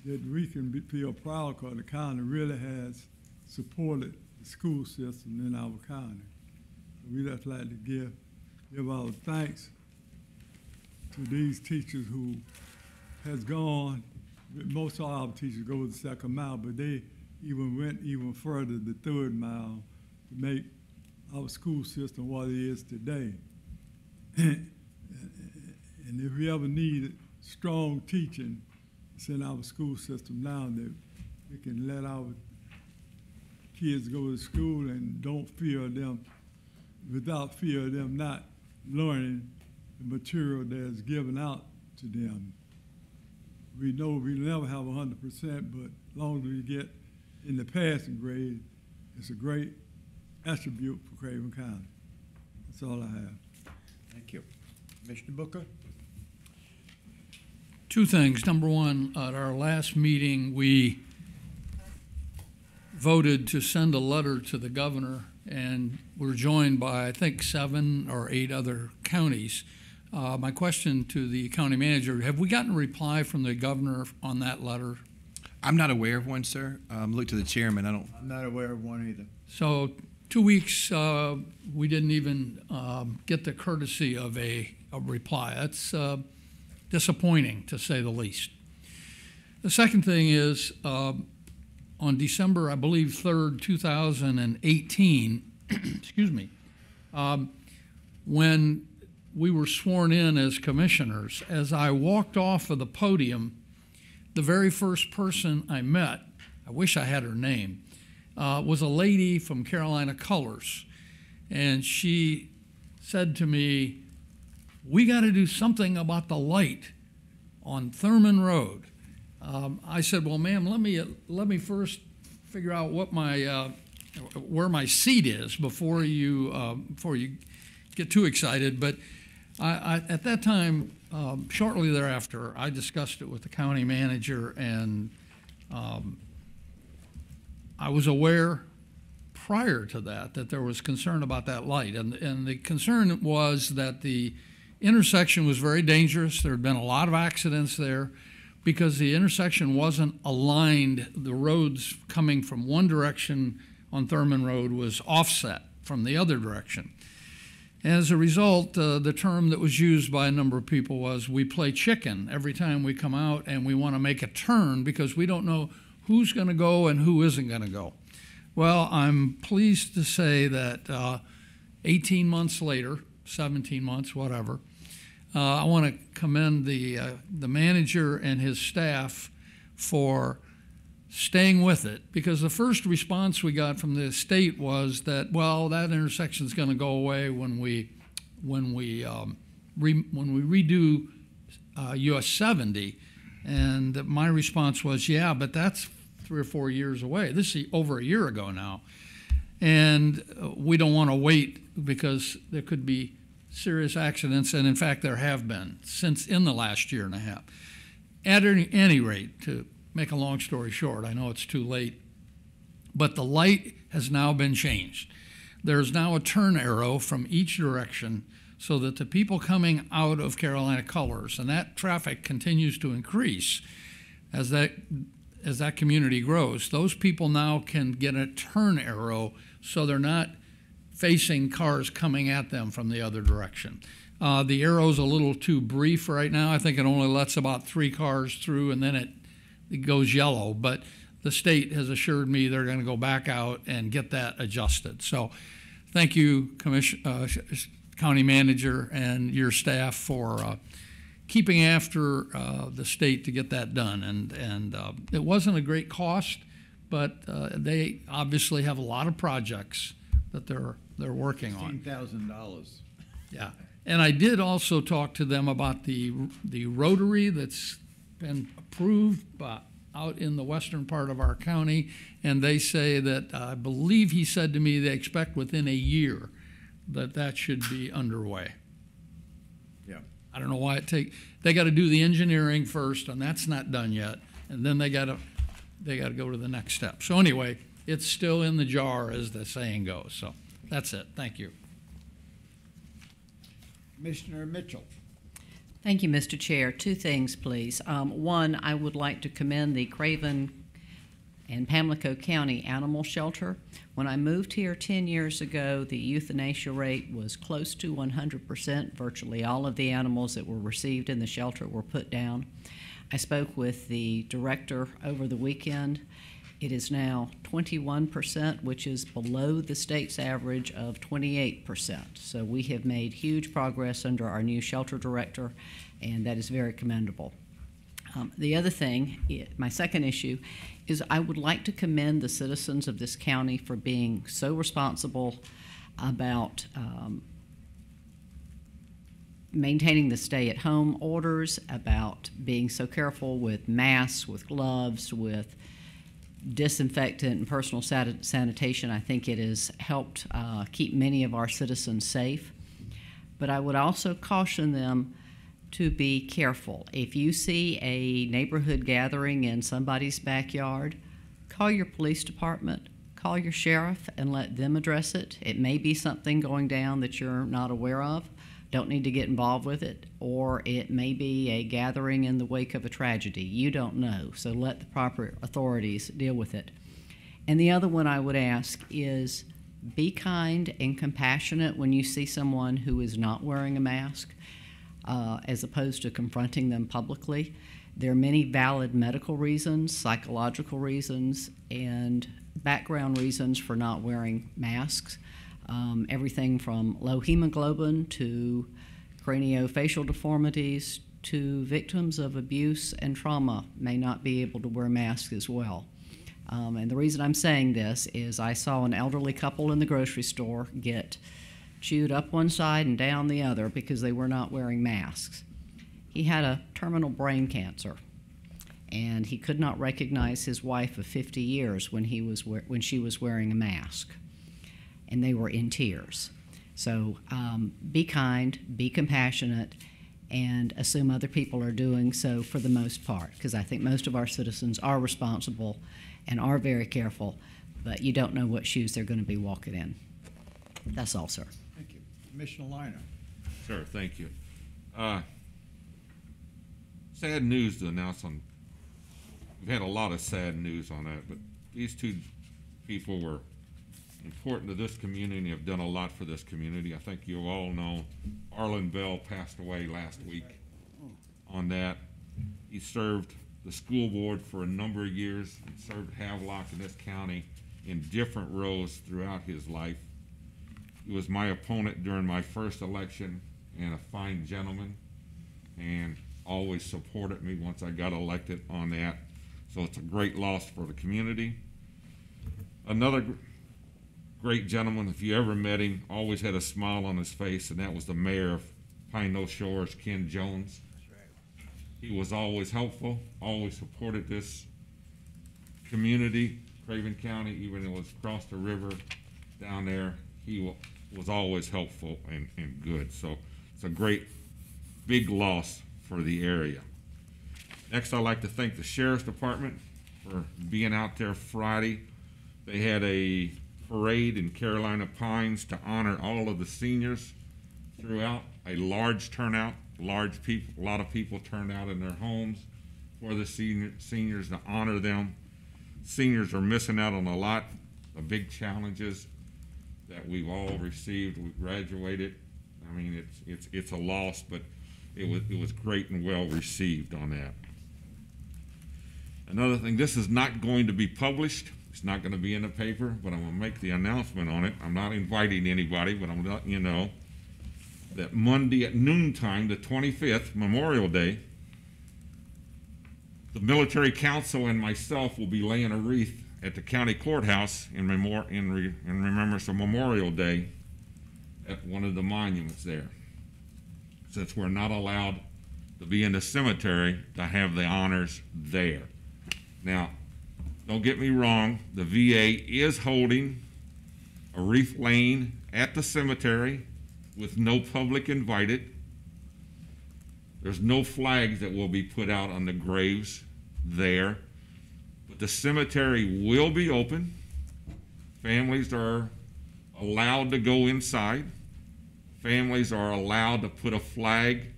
that we can be, feel proud because the county really has supported the school system in our county. We just like to give, give our thanks to these teachers who has gone, most of our teachers go the second mile, but they even went even further, the third mile, to make our school system what it is today. and if we ever need strong teaching, it's in our school system now that we can let our kids go to school and don't fear them, without fear of them not learning the material that's given out to them. We know we never have 100%, but as long as we get in the passing grade, it's a great attribute for Craven County. That's all I have. Thank you. Commissioner Booker? Two things. Number one, at our last meeting, we voted to send a letter to the governor, and we're joined by, I think, seven or eight other counties. Uh, my question to the county manager, have we gotten a reply from the governor on that letter? I'm not aware of one, sir. Um, look to the chairman. I don't. I'm not aware of one either. So two weeks, uh, we didn't even um, get the courtesy of a, a reply. That's uh, disappointing, to say the least. The second thing is, um, on December, I believe, 3rd, 2018, excuse me, um, when we were sworn in as commissioners, as I walked off of the podium, the very first person I met, I wish I had her name, uh, was a lady from Carolina Colors. And she said to me, We got to do something about the light on Thurman Road. Um, I said, "Well, ma'am, let me let me first figure out what my uh, where my seat is before you uh, before you get too excited." But I, I, at that time, um, shortly thereafter, I discussed it with the county manager, and um, I was aware prior to that that there was concern about that light, and and the concern was that the intersection was very dangerous. There had been a lot of accidents there because the intersection wasn't aligned. The roads coming from one direction on Thurman Road was offset from the other direction. As a result, uh, the term that was used by a number of people was we play chicken every time we come out and we want to make a turn because we don't know who's going to go and who isn't going to go. Well, I'm pleased to say that uh, 18 months later, 17 months, whatever, uh, I want to commend the, uh, the manager and his staff for staying with it because the first response we got from the state was that well that intersection is going to go away when we when we um, re, when we redo uh, US 70 and my response was yeah but that's three or four years away. This is over a year ago now. And uh, we don't want to wait because there could be serious accidents, and in fact, there have been since in the last year and a half. At any, any rate, to make a long story short, I know it's too late, but the light has now been changed. There's now a turn arrow from each direction so that the people coming out of Carolina Colors, and that traffic continues to increase as that as that community grows, those people now can get a turn arrow so they're not facing cars coming at them from the other direction. Uh, the arrow's a little too brief right now. I think it only lets about three cars through and then it, it goes yellow. But the state has assured me they're going to go back out and get that adjusted. So thank you, Commission, uh, County Manager, and your staff for uh, keeping after uh, the state to get that done. And, and uh, it wasn't a great cost, but uh, they obviously have a lot of projects that they're, they're working on. $15,000. Yeah. And I did also talk to them about the, the rotary that's been approved by, out in the western part of our county. And they say that, I believe he said to me, they expect within a year that that should be underway. Yeah. I don't know why it take, they got to do the engineering first, and that's not done yet. And then they got to, they got to go to the next step. So anyway, it's still in the jar, as the saying goes. So that's it. Thank you. Commissioner Mitchell. Thank you, Mr. Chair. Two things, please. Um, one, I would like to commend the Craven and Pamlico County Animal Shelter. When I moved here 10 years ago, the euthanasia rate was close to 100%. Virtually all of the animals that were received in the shelter were put down. I spoke with the director over the weekend. It is now 21%, which is below the state's average of 28%. So we have made huge progress under our new shelter director, and that is very commendable. Um, the other thing, my second issue, is I would like to commend the citizens of this county for being so responsible about um, maintaining the stay-at-home orders, about being so careful with masks, with gloves, with disinfectant and personal sat- sanitation. I think it has helped uh, keep many of our citizens safe. But I would also caution them to be careful. If you see a neighborhood gathering in somebody's backyard, call your police department, call your sheriff, and let them address it. It may be something going down that you're not aware of, don't need to get involved with it, or it may be a gathering in the wake of a tragedy. You don't know, so let the proper authorities deal with it. And the other one I would ask is be kind and compassionate when you see someone who is not wearing a mask uh, as opposed to confronting them publicly. There are many valid medical reasons, psychological reasons, and background reasons for not wearing masks. Um, everything from low hemoglobin to craniofacial deformities to victims of abuse and trauma may not be able to wear masks as well. Um, and the reason I'm saying this is I saw an elderly couple in the grocery store get chewed up one side and down the other because they were not wearing masks. He had a terminal brain cancer, and he could not recognize his wife of 50 years when he was when she was wearing a mask, and they were in tears. So um, be kind, be compassionate, and assume other people are doing so for the most part, because I think most of our citizens are responsible and are very careful, but you don't know what shoes they're going to be walking in. That's all, sir. Thank you. Commissioner Liner. Sure, thank you. Uh, Sad news to announce on, we've had a lot of sad news on that, but these two people were important to this community have done a lot for this community. I think you all know Arlen Bell passed away last week on that. He served the school board for a number of years and served Havelock in this county in different roles throughout his life. He was my opponent during my first election and a fine gentleman and always supported me once I got elected on that. So it's a great loss for the community. Another great gentleman, if you ever met him, always had a smile on his face, and that was the mayor of Pine Knoll Shores, Ken Jones. He was always helpful, always supported this community, Craven County, even though it was across the river. down there. He wa- was always helpful and, and good. So it's a great, big loss for the area. Next, I'd like to thank the Sheriff's Department for being out there Friday. They had a parade in Carolina Pines to honor all of the seniors throughout. A large turnout, large people, a lot of people turned out in their homes for the senior, seniors to honor them. Seniors are missing out on a lot of big challenges that we've all received. We graduated. I mean, it's it's it's a loss, but it was it was great and well received on that. Another thing, this is not going to be published. It's not going to be in the paper, but I'm going to make the announcement on it. I'm not inviting anybody, but I'm letting you know that Monday at noontime, the 25th, Memorial Day, the military council and myself will be laying a wreath at the county courthouse in, memor- in, re- in remembrance of Memorial Day at one of the monuments there. Since we're not allowed to be in the cemetery to have the honors there. Now, don't get me wrong, the VA is holding a wreath laying at the cemetery with no public invited. There's no flags that will be put out on the graves there. But the cemetery will be open. Families are allowed to go inside. Families are allowed to put a flag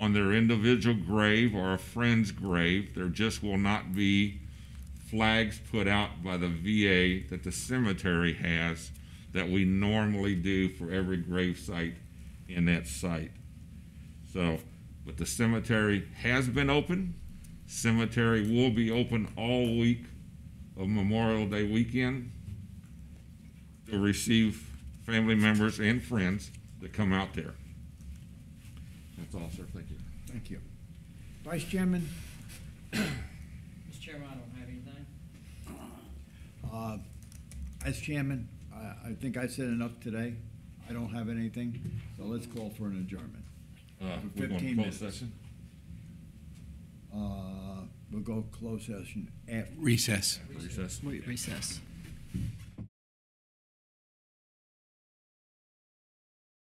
on their individual grave or a friend's grave. There just will not be flags put out by the VA that the cemetery has that we normally do for every grave site in that site. So, but the cemetery has been open. Cemetery will be open all week of Memorial Day weekend to receive family members and friends that come out there. That's all, sir. Thank you. Thank you. Vice Chairman, Chairman, I don't have anything. Uh, as chairman, I, I think I said enough today. I don't have anything, so let's call for an adjournment. Uh, we're going to 15 close minutes. session? Uh, we'll go close session after. Recess. Recess. Recess.